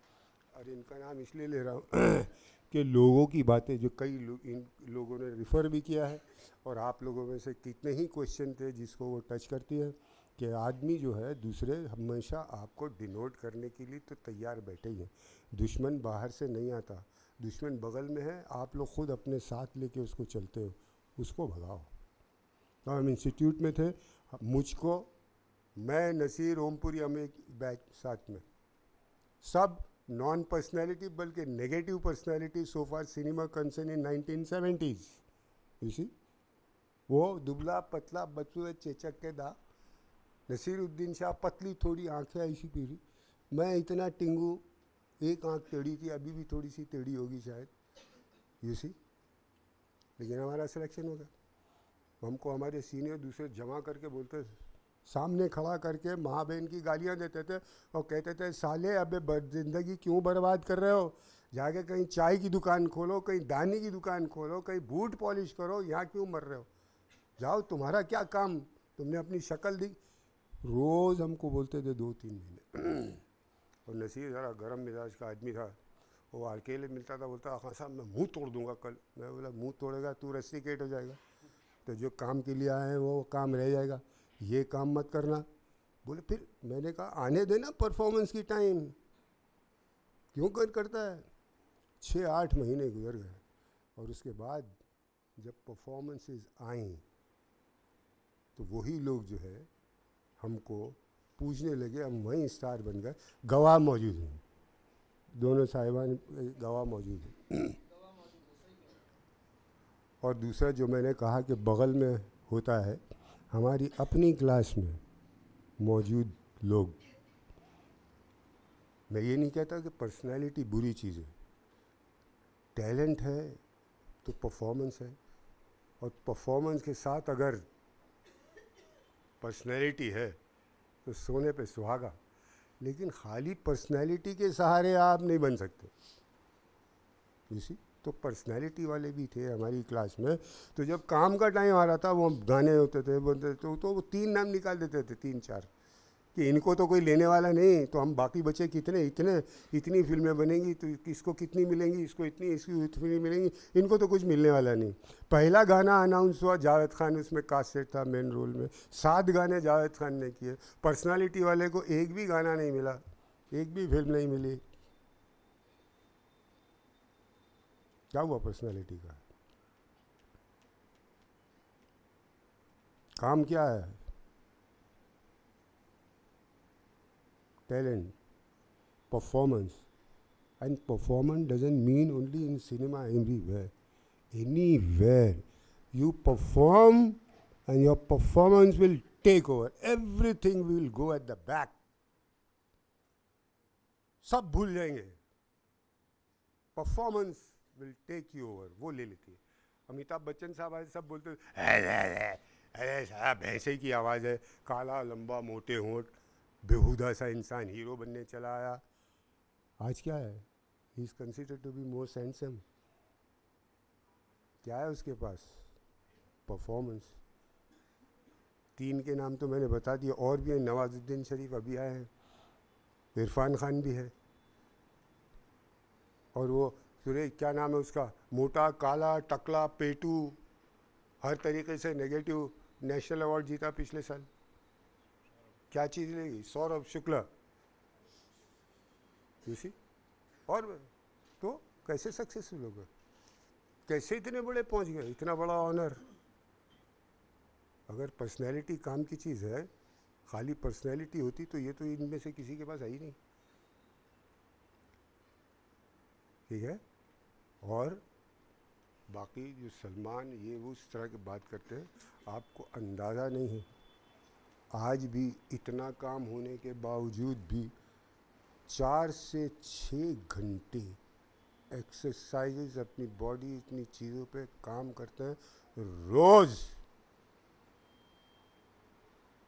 और इनका नाम इसलिए ले रहा हूँ कि लोगों की बातें जो कई लो, इन लोगों ने रिफ़र भी किया है और आप लोगों में से कितने ही क्वेश्चन थे जिसको वो टच करती है कि आदमी जो है दूसरे हमेशा आपको डिनोट करने के लिए तो तैयार बैठे ही हैं। दुश्मन बाहर से नहीं आता। दुश्मन बगल में है आप लोग खुद अपने साथ लेके उसको चलते हो। उसको भगाओ। तो हम इंस्टीट्यूट में थे। मुझको मैं नसीर ओमपुरी हम एक बैच साथ में। सब नॉन पर्सनैलिटी बल्कि negative personality so far cinema concern in nineteen seventies इसी वो दुबला पतला बचू चेचक के दा। नसीरुद्दीन शाह पतली थोड़ी आँखें ऐसी पीरी मैं इतना टिंगू, एक आँख टेढ़ी थी, अभी भी थोड़ी सी टेढ़ी होगी शायद। यू सी लेकिन हमारा सिलेक्शन हो गया हमको हमारे सीनियर दूसरे जमा करके बोलते सामने खड़ा करके माँ बहन की गालियाँ देते थे और कहते थे, साले, अबे ज़िंदगी क्यों बर्बाद कर रहे हो? जाके कहीं चाय की दुकान खोलो, कहीं दानी की दुकान खोलो, कहीं बूट पॉलिश करो, यहाँ क्यों मर रहे हो? जाओ, तुम्हारा क्या काम? तुमने अपनी शक्ल दी। रोज़ हमको बोलते थे दो तीन महीने। और नसीर ज़रा गर्म मिजाज का आदमी था। वो अकेले मिलता था, बोलता खान साहब, मैं मुँह तोड़ दूँगा कल। मैं बोला, मुँह तोड़ेगा, तू रस्सी केट हो जाएगा। तो जो काम के लिए आए हैं, वो काम रह जाएगा। ये काम मत करना। बोले, फिर मैंने कहा, आने देना परफॉर्मेंस की टाइम क्यों कर, करता है? छः आठ महीने गुजर गए और उसके बाद जब परफॉर्मेंसेस आई तो वही लोग जो है, हमको पूछने लगे। हम वहीं स्टार बन गए। गवाह मौजूद हैं। दोनों साहिबान गवाह मौजूद हैं। और दूसरा जो मैंने कहा कि बगल में होता है हमारी अपनी क्लास में मौजूद लोग, मैं ये नहीं कहता कि पर्सनालिटी बुरी चीज़ है। टैलेंट है तो परफॉर्मेंस है और परफॉर्मेंस के साथ अगर पर्सनैलिटी है तो सोने पे सुहागा, लेकिन खाली पर्सनैलिटी के सहारे आप नहीं बन सकते। इसी तो पर्सनैलिटी वाले भी थे हमारी क्लास में। तो जब काम का टाइम आ रहा था वो गाने होते थे बोलते तो, तो वो तीन नाम निकाल देते थे तीन चार कि इनको तो कोई लेने वाला नहीं तो हम बाकी बच्चे कितने इतने इतनी फ़िल्में बनेंगी तो इसको कितनी मिलेंगी इसको इतनी इसकी इतनी मिलेंगी इनको तो कुछ मिलने वाला नहीं। पहला गाना अनाउंस हुआ जावेद खान उसमें कासेट था मेन रोल में। सात गाने जावेद खान ने किए। पर्सनालिटी वाले को एक भी गाना नहीं मिला एक भी फ़िल्म नहीं मिली। क्या हुआ पर्सनैलिटी का? काम क्या है? Talent performance and performance doesn't mean only in cinema everywhere anywhere you perform and your performance will take over everything will go at the back सब भूल जाएँगे। Performance will take you over वो ले लेती है। अमिताभ बच्चन साहब आज सब बोलते अरे साहब भैंसे की आवाज़ है। काला, लंबा, मोटे होंठ, बेहुदा सा इंसान हीरो बनने चला आया। आज क्या है? He is consider to be more handsome क्या है उसके पास? परफॉर्मेंस तीन के नाम तो मैंने बता दिया और भी हैं। नवाजुद्दीन शरीफ अभी आए हैं। इरफान खान भी है। और वो सुरेश क्या नाम है उसका? मोटा, काला, टकला, पेटू, हर तरीके से नेगेटिव नेशनल अवार्ड जीता पिछले साल। क्या चीज़ लेगी? सौरभ शुक्ला। सी और तो कैसे सक्सेसफुल हो गए? कैसे इतने बड़े पहुँच गए? इतना बड़ा ऑनर अगर पर्सनैलिटी काम की चीज़ है, खाली पर्सनैलिटी होती तो ये तो इनमें से किसी के पास आई नहीं। ठीक है? और बाकी जो सलमान, ये वो इस तरह की बात करते हैं, आपको अंदाज़ा नहीं है। आज भी इतना काम होने के बावजूद भी चार से छः घंटे एक्सरसाइजेज अपनी बॉडी इतनी चीज़ों पे काम करते हैं रोज़।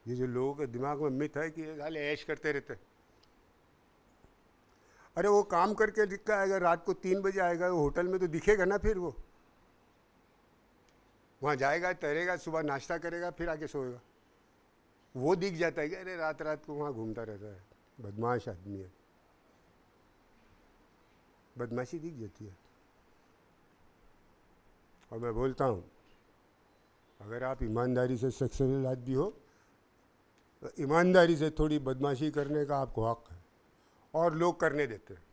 ये जो लोगों के दिमाग में मिथ है कि ये साले ऐश करते रहते अरे वो काम करके दिखा आएगा रात को तीन बजे आएगा, वो होटल में तो दिखेगा ना फिर वो। वहाँ जाएगा, तैरेगा, सुबह नाश्ता करेगा, फिर आके सोएगा। वो दिख जाता है कि अरे रात रात को वहाँ घूमता रहता है। बदमाश आदमी है। बदमाशी दिख जाती है। और मैं बोलता हूँ, अगर आप ईमानदारी से सक्सेसफुल आदमी हो तो ईमानदारी से थोड़ी बदमाशी करने का आपको हक है। और लोग करने देते हैं।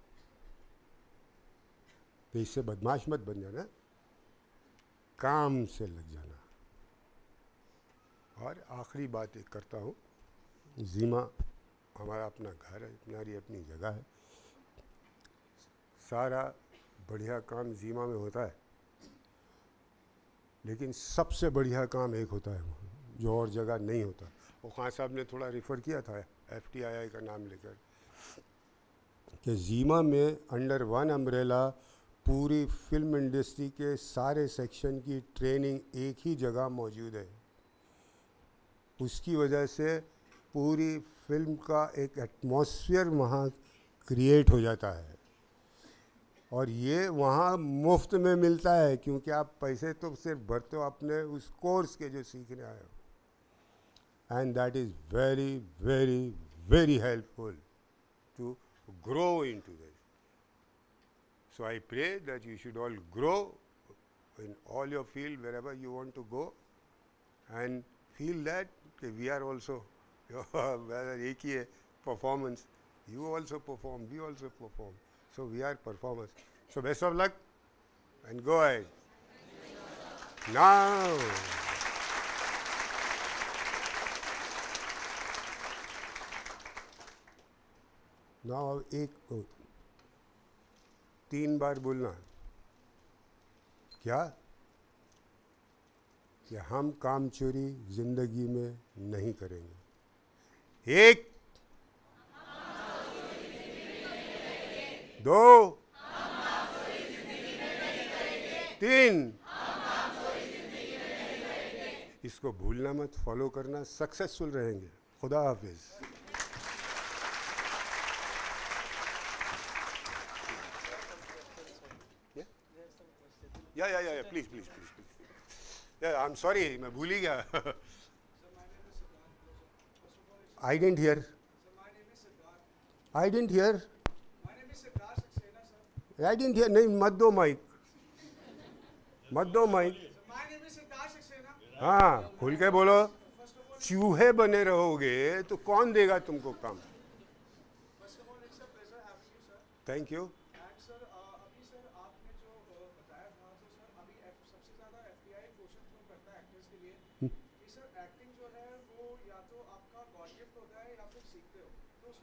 तो इससे बदमाश मत बन जाना। काम से लग जाना। और आखिरी बात एक करता हूँ। जीमा हमारा अपना घर है हमारी अपनी जगह है। सारा बढ़िया काम जीमा में होता है। लेकिन सबसे बढ़िया काम एक होता है जो और जगह नहीं होता। वो खान साहब ने थोड़ा रिफ़र किया था एफ़ टी आई आई का नाम लेकर। कि जीमा में अंडर वन अम्ब्रेला पूरी फ़िल्म इंडस्ट्री के सारे सेक्शन की ट्रेनिंग एक ही जगह मौजूद है। उसकी वजह से पूरी फ़िल्म का एक एटमॉस्फेयर वहाँ क्रिएट हो जाता है। और ये वहाँ मुफ़्त में मिलता है क्योंकि आप पैसे तो सिर्फ़ भरते हो, अपने उस कोर्स के जो सीखने आए हो। And that is very very very helpful to grow into this. So, I pray that you should all grow in all your field wherever you want to go and feel that okay, we are also your performance, you also perform, we also perform. So, we are performers. So, best of luck and go ahead. Now. Now एक ओ, तीन बार बोलना। क्या? कि हम काम चोरी ज़िंदगी में नहीं करेंगे। एक। दो। तीन। इसको भूलना मत फॉलो करना सक्सेसफुल रहेंगे। खुदा हाफिज। प्लीज़ प्लीज़ प्लीज़ प्लीज़ या आई एम सॉरी मैं भूल ही गया। I didn't hear I didn't hear I didn't hear नहीं, मत दो माइक मत दो माइक हाँ खुल के बोलो। चूहे बने रहोगे तो कौन देगा तुमको काम? थैंक यू एंड सर अभी सर आपने जो अ, बताया था तो सर अभी F- सबसे ज़्यादा एफबीआई क्वेश्चन क्यों करता है एक्टर्स के लिए कि सर एक्टिंग जो है वो या तो आपका गॉड गिफ्ट होता है या फिर सीखते हो तो उसका या तो आपका सर गॉड गिफ्ट है या आप सीखते हो तो उसका सबसे एप्ट आंसर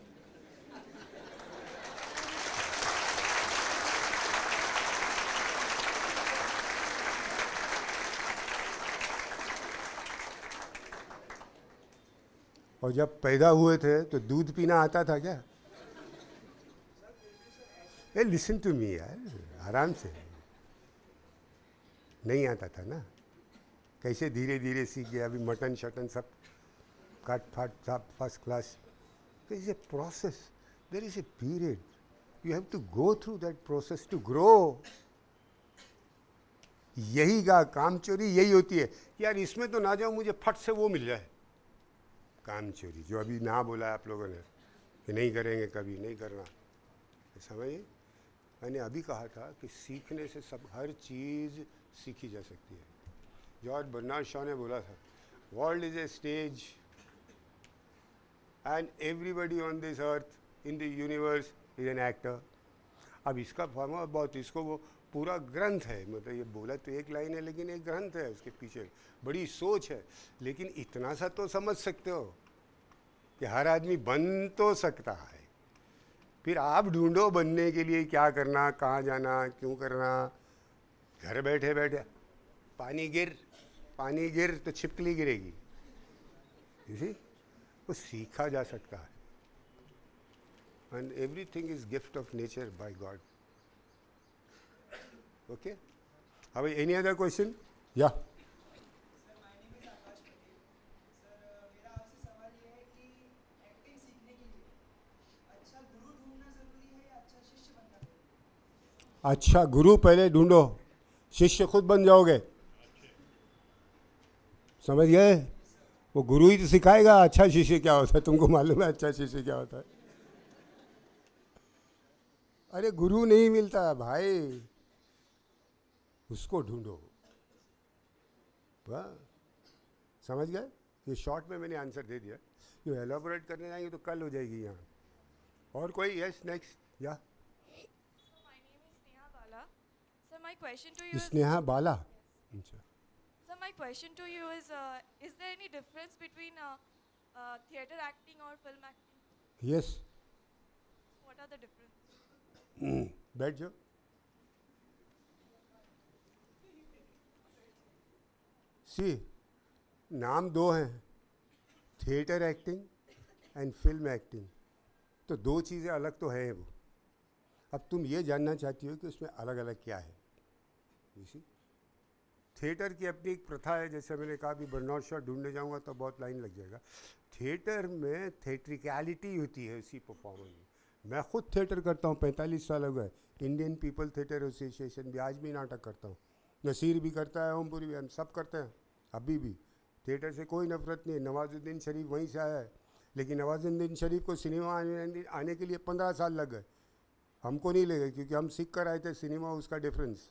और जब पैदा हुए थे तो दूध पीना आता था क्या? ए लिसन टू मी यार, आराम से। नहीं आता था ना? कैसे धीरे धीरे सीख गया अभी मटन, शटन सब काट फाट, सब first class is a process, there is a period you have to go through that process to grow यही का काम चोरी यही होती है। यार, इसमें तो ना जाओ मुझे फट से वो मिल जाए। काम चोरी जो अभी ना बोला आप लोगों ने, कि नहीं करेंगे कभी, नहीं करना। समझिए मैंने अभी कहा था कि सीखने से सब, हर चीज़ सीखी जा सकती है। जॉर्ज बर्नार्ड शॉ ने बोला था world is a stage and everybody on this earth in the universe is an actor अब इसका फॉर्म बहुत, इसको वो पूरा ग्रंथ है। मतलब ये बोला तो एक लाइन है, लेकिन एक ग्रंथ है, उसके पीछे बड़ी सोच है। लेकिन इतना सा तो समझ सकते हो कि हर आदमी बन तो सकता है। फिर आप ढूंढो बनने के लिए क्या करना, कहाँ जाना, क्यों करना। घर बैठे बैठे पानी गिर पानी गिर तो छिपकली गिरेगी। इसी वो सीखा जा सकता है। And everything is gift of nature by God okay अब एनी अदर क्वेश्चन या अच्छा गुरु पहले ढूंढो। शिष्य खुद बन जाओगे। समझ गए? वो गुरु ही तो सिखाएगा अच्छा शिष्य क्या होता है? तुमको मालूम है अच्छा शिष्य क्या होता है? अरे, गुरु नहीं मिलता, भाई। उसको ढूंढो वाह समझ गए ये शॉर्ट में मैंने आंसर दे दिया जो एलोबोरेट करने जाएँगे तो कल हो जाएगी यहाँ और कोई यस नेक्स्ट या स्नेहा बाला अच्छा so my question to you is, uh, is there any difference between uh, uh, theater acting or film acting? Yes What are the difference? बैठ जाओ सी नाम दो हैं theatre acting and film acting तो दो चीज़ें अलग तो हैं वो। अब तुम ये जानना चाहती हो कि उसमें अलग अलग क्या है? इसी थिएटर की अपनी एक प्रथा है, जैसे मैंने कहा भी बर्नआउट शॉट ढूँढने जाऊँगा तो बहुत लाइन लग जाएगा। थिएटर में थिएट्रिकलिटी होती है उसी परफॉर्मेंस में। मैं खुद थिएटर करता हूँ, पैंतालीस साल हो गए। इंडियन पीपल थिएटर एसोसिएशन भी आज भी नाटक करता हूँ। नसीर भी करता है, ओमपुरी भी, हम सब करते हैं। अभी भी। थिएटर से कोई नफरत नहीं नवाजुद्दीन शरीफ वहीं से आया है। लेकिन नवाजुद्दीन शरीफ को सिनेमा आने आने के लिए पंद्रह साल लग गए। हमको नहीं लगे, क्योंकि हम सीख कर आए थे सिनेमा, उसका difference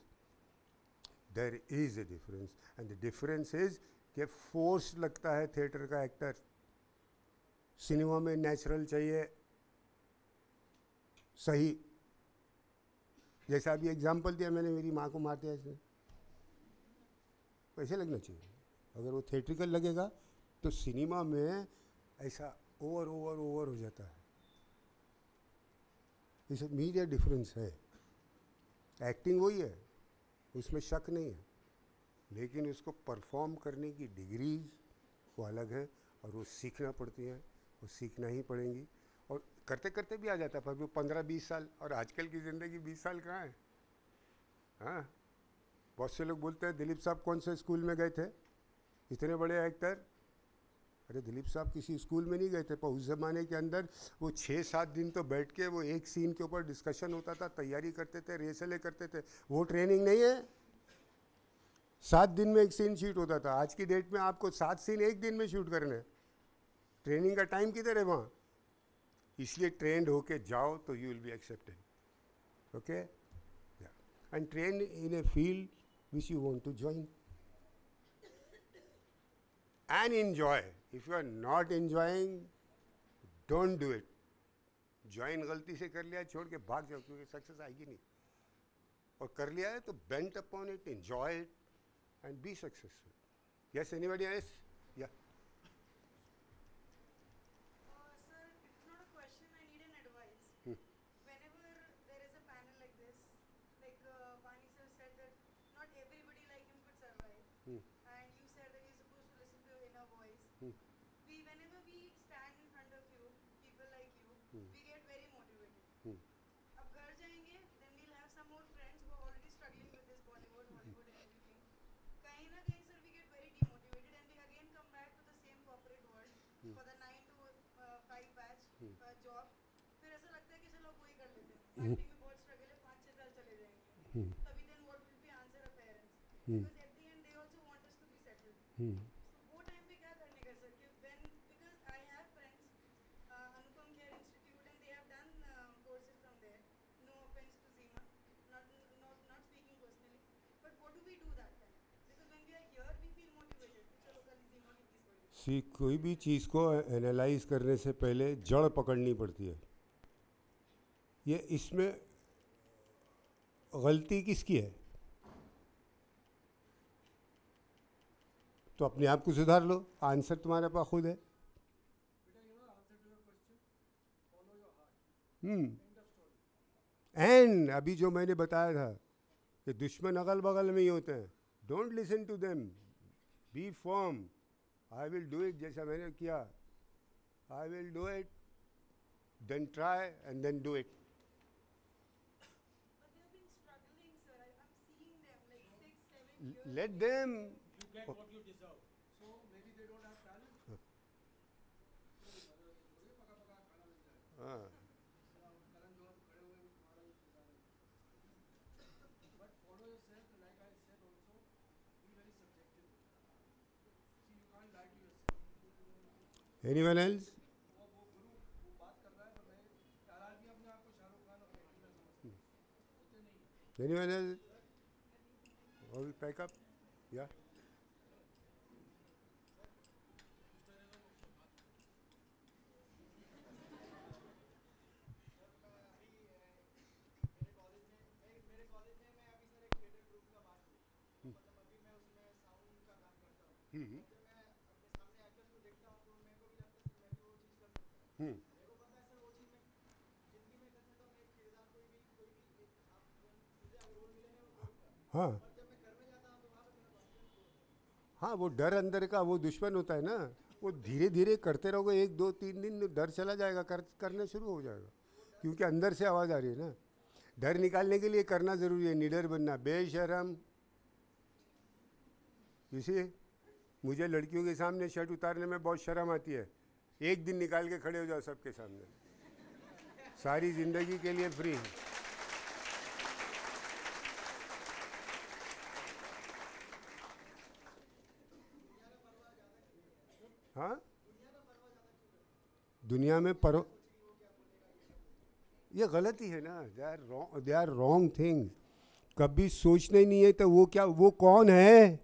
there is a difference and the difference is कि फोर्स लगता है थिएटर का एक्टर सिनेमा में नेचुरल चाहिए, सही। जैसा अभी एग्ज़ाम्पल दिया मैंने, मेरी माँ को मार दिया इसने। ऐसे लगना चाहिए। अगर वो थिएट्रिकल लगेगा तो सिनेमा में ऐसा ओवर ओवर ओवर हो जाता है। इसे मीडिया डिफरेंस है। एक्टिंग वही है, उसमें शक नहीं है। लेकिन उसको परफॉर्म करने की डिग्रीज वो अलग है और वो सीखना पड़ती हैं, वो सीखना ही पड़ेंगी। और करते करते भी आ जाता है पर वो पंद्रह बीस साल और आजकल की ज़िंदगी बीस साल कहाँ है? हाँ? बहुत से लोग बोलते हैं, दिलीप साहब कौन से स्कूल में गए थे? इतने बड़े एक्टर अरे दिलीप साहब किसी स्कूल में नहीं गए थे पर उस ज़माने के अंदर वो छः सात दिन तो बैठ के वो एक सीन के ऊपर डिस्कशन होता था, तैयारी करते थे रेसले करते थे। वो ट्रेनिंग नहीं है। सात दिन में एक सीन शूट होता था। आज की डेट में आपको सात सीन एक दिन में शूट करने ट्रेनिंग का टाइम किधर है वहाँ? इसलिए ट्रेंड होके जाओ तो you will be accepted okay and train in a field which you want to join and enjoy. If you are not enjoying, don't do it. Join गलती से कर लिया छोड़ के भाग जाओ क्योंकि सक्सेस आएगी नहीं और कर लिया है तो bent upon it enjoy it and be successful yes anybody else या Uh, sir, it's not a question. I need an advice. Hmm. Whenever there is a panel like this, like uh, Vani sir said that not everybody like him could survive, Hmm. and you said that you're supposed to listen to your inner voice. Hmm. We, whenever we stand in front of you, people like you, Hmm. we get very motivated. Hmm. अब घर जाएँगे, then we'll have some more friends who are already struggling with this Bollywood, Hollywood, and everything. कहीं ना कहीं sir, we get very demotivated, and we again come back to the same corporate world Hmm. for the nine to uh, five batch Hmm. uh, job. फिर ऐसा लगता है कि चलो वही कर लेते हैं. Hmm. Acting में बहुत struggle है, पाँच छह साल चले जाएँगे. Hmm. तभी then what will be answer of parents? Hmm. Because at the end they also want us to be settled. Hmm. So वो time पे क्या करने का sir? कि when because I have friends, uh, Anupam Kher Institute, and they have done uh, courses from there. No offense to Seema, not not not speaking personally, but what do we do that time? Because when we are here, we feel motivated. कि चलो कल Seema की fees बढ़ गई. सी कोई भी चीज़ को analyse करने से पहले जड़ पकड़नी पड़ती है। ये इसमें गलती किसकी है? तो अपने आप को सुधार लो। आंसर तुम्हारे पास खुद है। हम्म। एंड अभी जो मैंने बताया था कि दुश्मन अगल बगल में ही होते हैं। Don't listen to them be firm I will do it जैसा मैंने किया। I will do it then try and then do it let them. You get what you deserve. So maybe they don't have talent. Ah. But follow yourself, like I said also, be very subjective. See, you can't lie to yourself. Anyone else? Hmm. Anyone else? गुरु वो बात कर रहा है है, वो डर अंदर का, वो दुश्मन होता है ना, वो धीरे धीरे करते रहोगे, एक, दो, तीन दिन डर चला जाएगा, कर, करने शुरू हो जाएगा, क्योंकि अंदर से आवाज़ आ रही है ना। डर निकालने के लिए करना ज़रूरी है, निडर बनना, बेशरम। इसी मुझे लड़कियों के सामने शर्ट उतारने में बहुत शर्म आती है। एक दिन निकाल के खड़े हो जाओ सबके सामने। सारी ज़िंदगी के लिए फ्री हाँ? दुनिया में परो ये गलती है ना। They are wrong they are wrong thing कभी सोचना ही नहीं है तो वो क्या, वो कौन है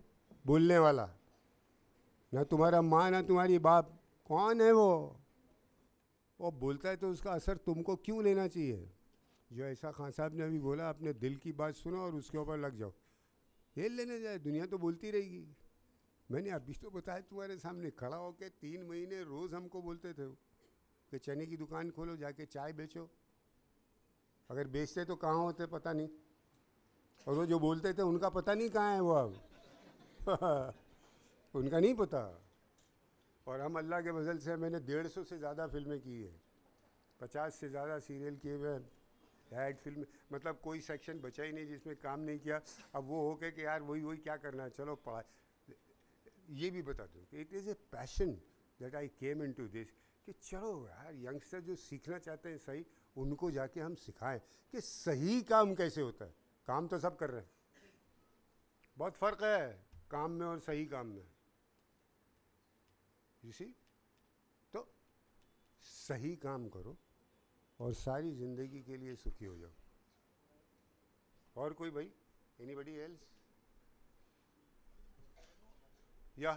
बोलने वाला? ना तुम्हारा माँ, ना तुम्हारी बाप। कौन है वो? वो बोलता है तो उसका असर तुमको क्यों लेना चाहिए? जो ऐसा खान साहब ने अभी बोला, अपने दिल की बात सुनो और उसके ऊपर लग जाओ। ये लेने जाए, दुनिया तो बोलती रहेगी। मैंने अभी तो बताया तुम्हारे सामने खड़ा होकर तीन महीने रोज़ हमको बोलते थे कि चने की दुकान खोलो, जाके चाय बेचो। अगर बेचते तो कहाँ होते पता नहीं। और वो जो बोलते थे, उनका पता नहीं कहाँ है वो अब। उनका नहीं पता। और हम अल्लाह के फजल से मैंने डेढ़ सौ से ज़्यादा फ़िल्में की है। पचास से ज़्यादा सीरियल किए हुए ऐड फ़िल्म मतलब कोई सेक्शन बचा ही नहीं जिसमें काम नहीं किया। अब वो हो के कि यार वही वही क्या करना है? चलो पढ़ा ये भी बता दूँ कि it is a passion that I came into this कि चलो यार यंगस्टर जो सीखना चाहते हैं सही, उनको जाके हम सिखाएँ कि सही काम कैसे होता है। काम तो सब कर रहे हैं। बहुत फ़र्क है काम में और सही काम में। इसी तो सही काम करो और सारी ज़िंदगी के लिए सुखी हो जाओ। और कोई भाई? एनी बडी एल्स या।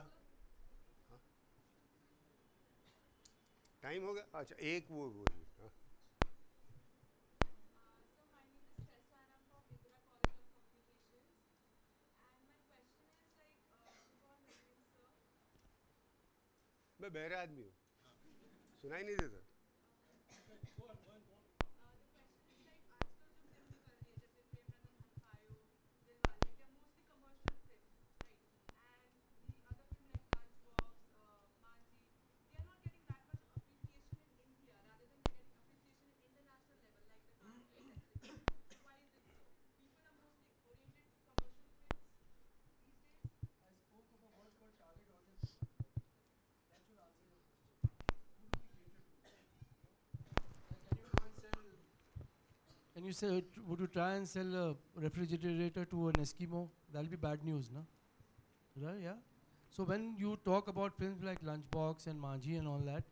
टाइम हो गया? अच्छा एक वो वो हाँ। मैं बहरा आदमी हूँ। सुनाई नहीं देता। you say, would you try and sell a refrigerator to an Eskimo? That'll be bad news, no? Right, yeah? So when you talk about films like Lunchbox and Manji and all that,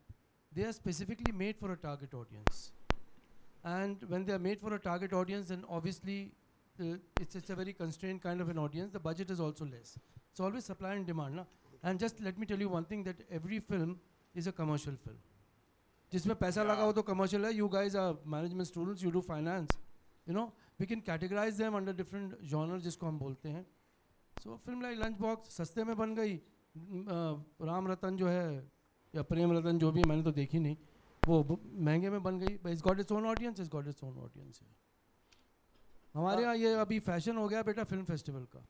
they are specifically made for a target audience. And when they are made for a target audience, then obviously uh, it's, it's a very constrained kind of an audience. The budget is also less. It's always supply and demand. No? And just let me tell you one thing that every film is a commercial film. जिसमें पैसा लगा हो तो commercial है you guys are management students you do finance You know we can categorise them under different genre जिसको हम बोलते हैं। So film like lunch box सस्ते में बन गई। राम रतन जो है या प्रेम रतन जो भी मैंने तो देखी नहीं। वो महँगे में बन गई। It's got its own audience is got its own audience हमारे यहाँ ये अभी फ़ैशन हो गया बेटा फ़िल्म फेस्टिवल का।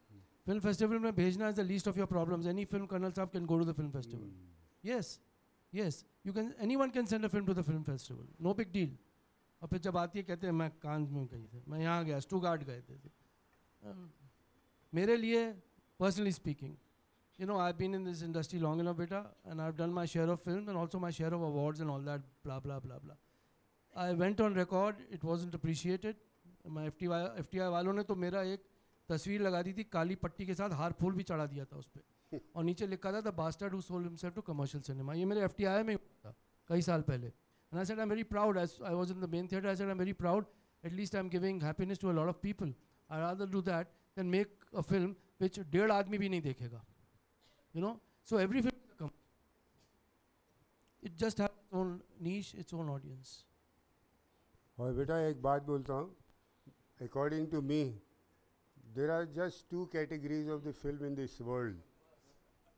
फ़िल्म फेस्टिवल में भेजना is the least of your problems any film colonel साहब can go to the film festival yes yes you can anyone can send a film to the film festival no big deal और फिर जब आती है कहते हैं मैं कान में गई थी मैं यहाँ गया स्टूगार्ड गए थे uh, मेरे लिए personally speaking you know I been in this industry long enough बेटा and I done my share of film and also my share of awards and all that blah blah blah blah I went on record it wasn't appreciated my F T Y F T I वालों ने तो मेरा एक तस्वीर लगा दी थी काली पट्टी के साथ हार फूल भी चढ़ा दिया था उस पर और नीचे लिखा था the bastard who sold himself to commercial cinema ये मेरे एफ़ टी आई में था कई साल पहले। and I said I am very proud as i was in the main theater i said i'm very proud at least i'm giving happiness to a lot of people i rather do that than make a film which डेढ़ आदमी भी नहीं देखेगा you know so every film is a com- it just has its own niche its own audience और बेटा एक बात बोलता हूँ according to me there are just two categories of the film in this world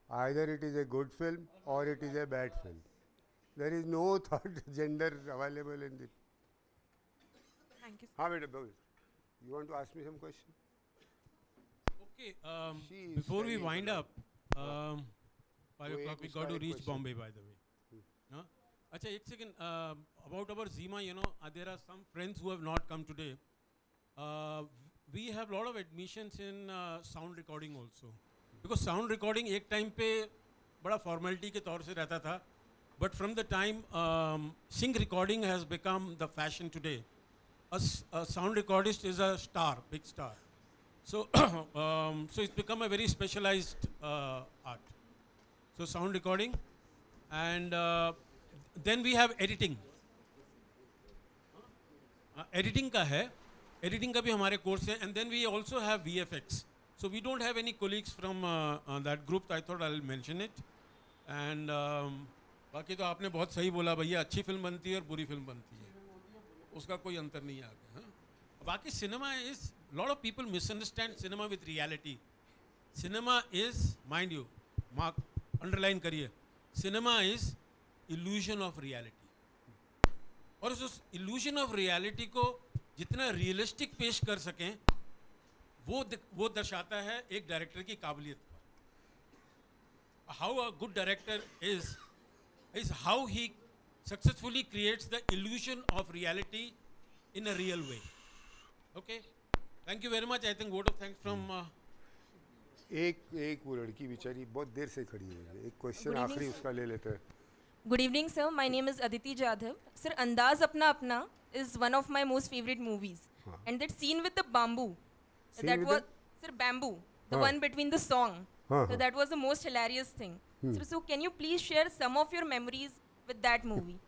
either it is a good film or it is a bad film There is no third gender available in the Thank you. हाँ बेटा बोल you want to ask me some question Okay, um, She before we wind up, um, five o'clock we got to reach question. Bombay, by the way. No? अच्छा एक second uh, about our Zima, you know, uh, there are some friends who have not come today. Uh, we have lot of admissions in uh, sound recording also. Because sound recording एक time पे बड़ा formality के तौर से रहता था. But from the time um, sync recording has become the fashion today, a, s- a sound recordist is a star, big star. So, um, so it's become a very specialized uh, art. So sound recording, and uh, then we have editing. Editing का है editing का भी हमारे course है and then we also have V F X so we don't have any colleagues from that group I thought I mention it and बाकी तो आपने बहुत सही बोला भैया, अच्छी फ़िल्म बनती है और बुरी फ़िल्म बनती है। उसका कोई अंतर नहीं आ गया हाँ? बाकी cinema is lot of people misunderstand cinema with reality cinema is mind you mark underline करिए। Cinema is illusion of reality और उस इल्यूजन ऑफ़ रियलिटी को जितना रियलिस्टिक पेश कर सकें, वो वो दर्शाता है एक डायरेक्टर की काबिलियत how a good director is Is how he successfully creates the illusion of reality in a real way okay thank you very much I think vote of thanks from एक एक वो लड़की बेचारी बहुत देर से खड़ी हुई है एक क्वेश्चन Good evening, आखिरी sir. उसका ले लेते हैं Good evening, sir. My name is Aditi Jadhav. Sir, Andaz Apna Apna is one of my most favorite movies. And that scene with the bamboo, Scene that with was sir bamboo, the Huh. one between the song. Huh, So huh. that was the most hilarious thing. Hmm. Sir, so can you please share some of your memories with that movie?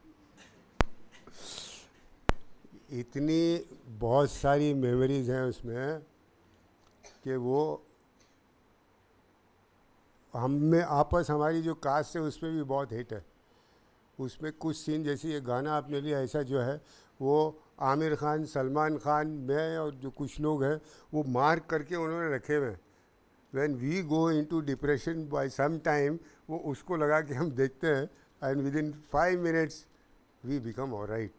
इतनी बहुत सारी memories हैं उसमें कि वो हम में आपस हमारी जो कास्ट है उसमें भी बहुत हिट है उसमें कुछ सीन जैसे ये गाना आपने लिया ऐसा जो है वो आमिर खान सलमान खान मैं और जो कुछ लोग हैं वो मार्क करके उन्होंने रखे हुए हैं when we go into depression by sometime वो उसको लगा कि हम देखते हैं and within five minutes we become all right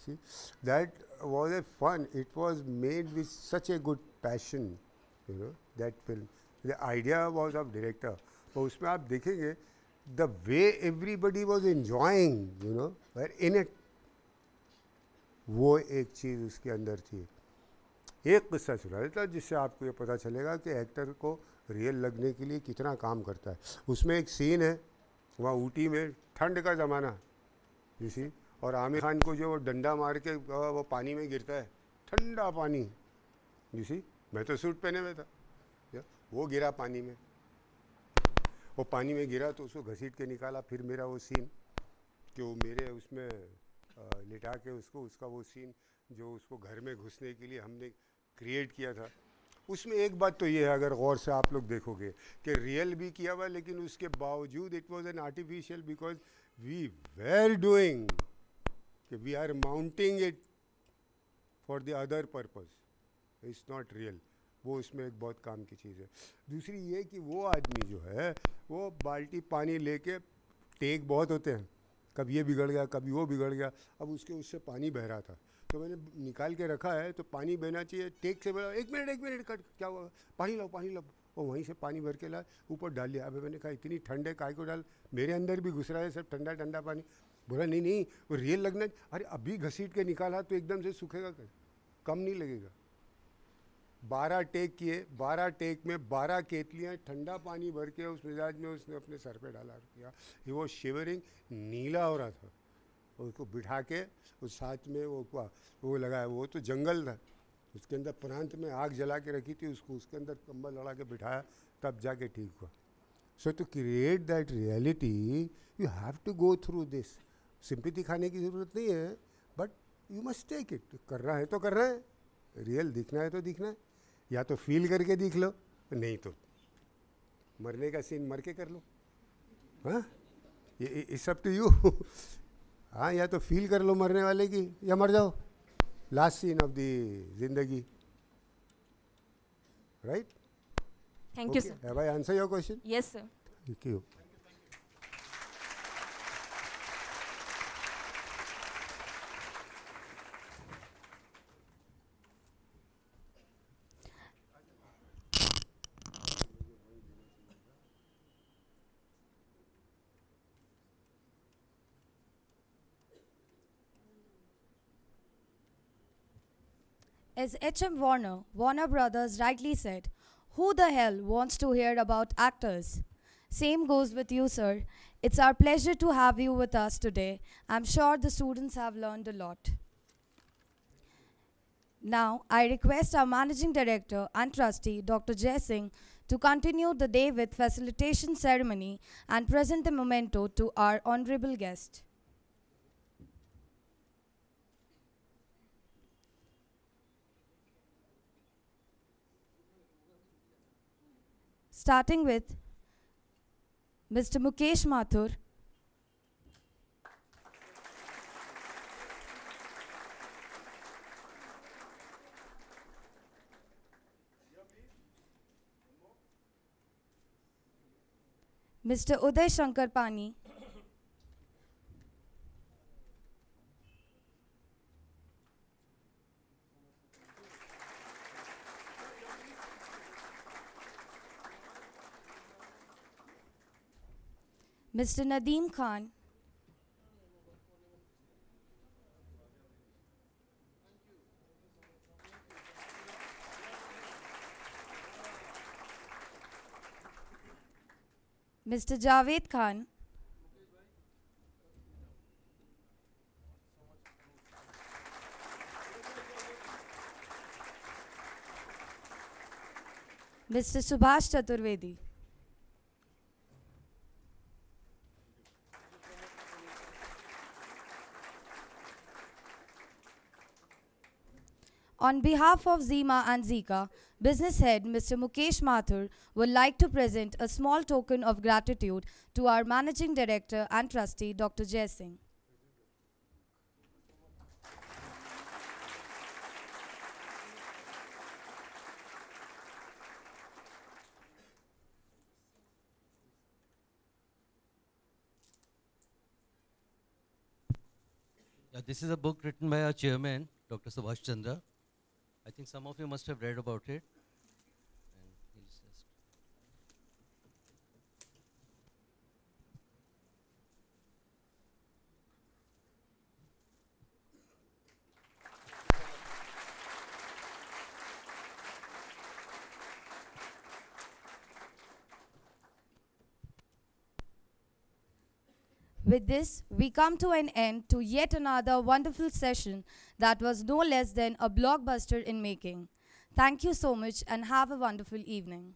see that was a fun it was made with such a good passion you know that film the idea was of director और उसमें आप देखेंगे the way everybody was enjoying you know where in it वो एक चीज़ उसके अंदर थी। एक किस्सा सुना देता जिससे आपको ये पता चलेगा कि एक्टर को रियल लगने के लिए कितना काम करता है। उसमें एक सीन है, वहाँ ऊटी में, ठंड का ज़माना इसी और आमिर खान को जो डंडा मार के वो पानी में गिरता है, ठंडा पानी इसी मैं तो सूट पहने हुए था वो गिरा पानी में। वो पानी में गिरा तो उसको घसीट के निकाला, फिर मेरा वो सीन कि वो मेरे उसमें लिटा के उसको, उसका वो सीन जो उसको घर में घुसने के लिए हमने क्रिएट किया था। उसमें एक बात तो ये है, अगर गौर से आप लोग देखोगे कि रियल भी किया हुआ, लेकिन उसके बावजूद it was an artificial because we were doing कि we are mounting it for the other purpose it's not real वो उसमें एक बहुत काम की चीज़ है। दूसरी ये कि वो आदमी जो है, वो बाल्टी पानी लेके टेक बहुत होते हैं। कभी ये बिगड़ गया कभी वो बिगड़ गया, अब उसके उससे पानी बह रहा था। तो मैंने निकाल के रखा है तो पानी बहना चाहिए, टेक से बोला एक मिनट एक मिनट, कट, क्या हुआ? पानी लाओ पानी लाओ। वो वहीं से पानी भर के ला, ऊपर डाल दिया अभी मैंने कहा, इतनी ठंड है, काय को डाल? मेरे अंदर भी घुस रहा है सब ठंडा ठंडा पानी। बोला, नहीं नहीं, वो रियल लगना अरे, अभी घसीट के निकाला तो एकदम से सूखेगा? कम नहीं लगेगा। बारह टेक किए, बारह टेक में बारह केतलियाँ, ठंडा पानी भर के उस मिजाज में उसने अपने सर पे डाला किया वो शिवरिंग नीला हो रहा था। उसको बिठा के उस साथ में वो वो लगाया, वो तो जंगल था। उसके अंदर प्रांत में आग जला के रखी थी, उसको, उसके अंदर कंबल लड़ा के बिठाया, तब जाके ठीक हुआ। So to create that reality you have to go through this sympathy दिखाने की ज़रूरत नहीं है but you must take it कर रहा है तो कर रहा है रियल दिखना है तो दिखना है, या तो फील करके दिख लो, नहीं तो मरने का सीन मर के कर लो। हाँ? इस सब टू यू हाँ या तो फील कर लो मरने वाले की या मर जाओ। लास्ट सीन ऑफ़ दी ज़िंदगी। Right thank you sir answer your question yes sir thank you As H.M. Warner, Warner Brothers rightly said, Who the hell wants to hear about actors? Same goes with you, sir. It's our pleasure to have you with us today. I'm sure the students have learned a lot. Now, I request our Managing Director and Trustee, Dr. Jai Singh, to continue the day with facilitation ceremony and present the memento to our honorable guest. Starting with Mr. Mukesh Mathur. Mr. Uday Shankar Pani. Mr. Nadeem Khan. Mr. Javed Khan. Mr. Subhash Chaturvedi. On behalf of Zima and Zika, business head Mr. Mukesh Mathur would like to present a small token of gratitude to our managing director and trustee Dr. Jai Singh. Yeah, this is a book written by our chairman, Dr. Subhash Chandra. I think some of you must have read about it. And he'll just- With this, we come to an end to yet another wonderful session that was no less than a blockbuster in making. Thank you so much and have a wonderful evening.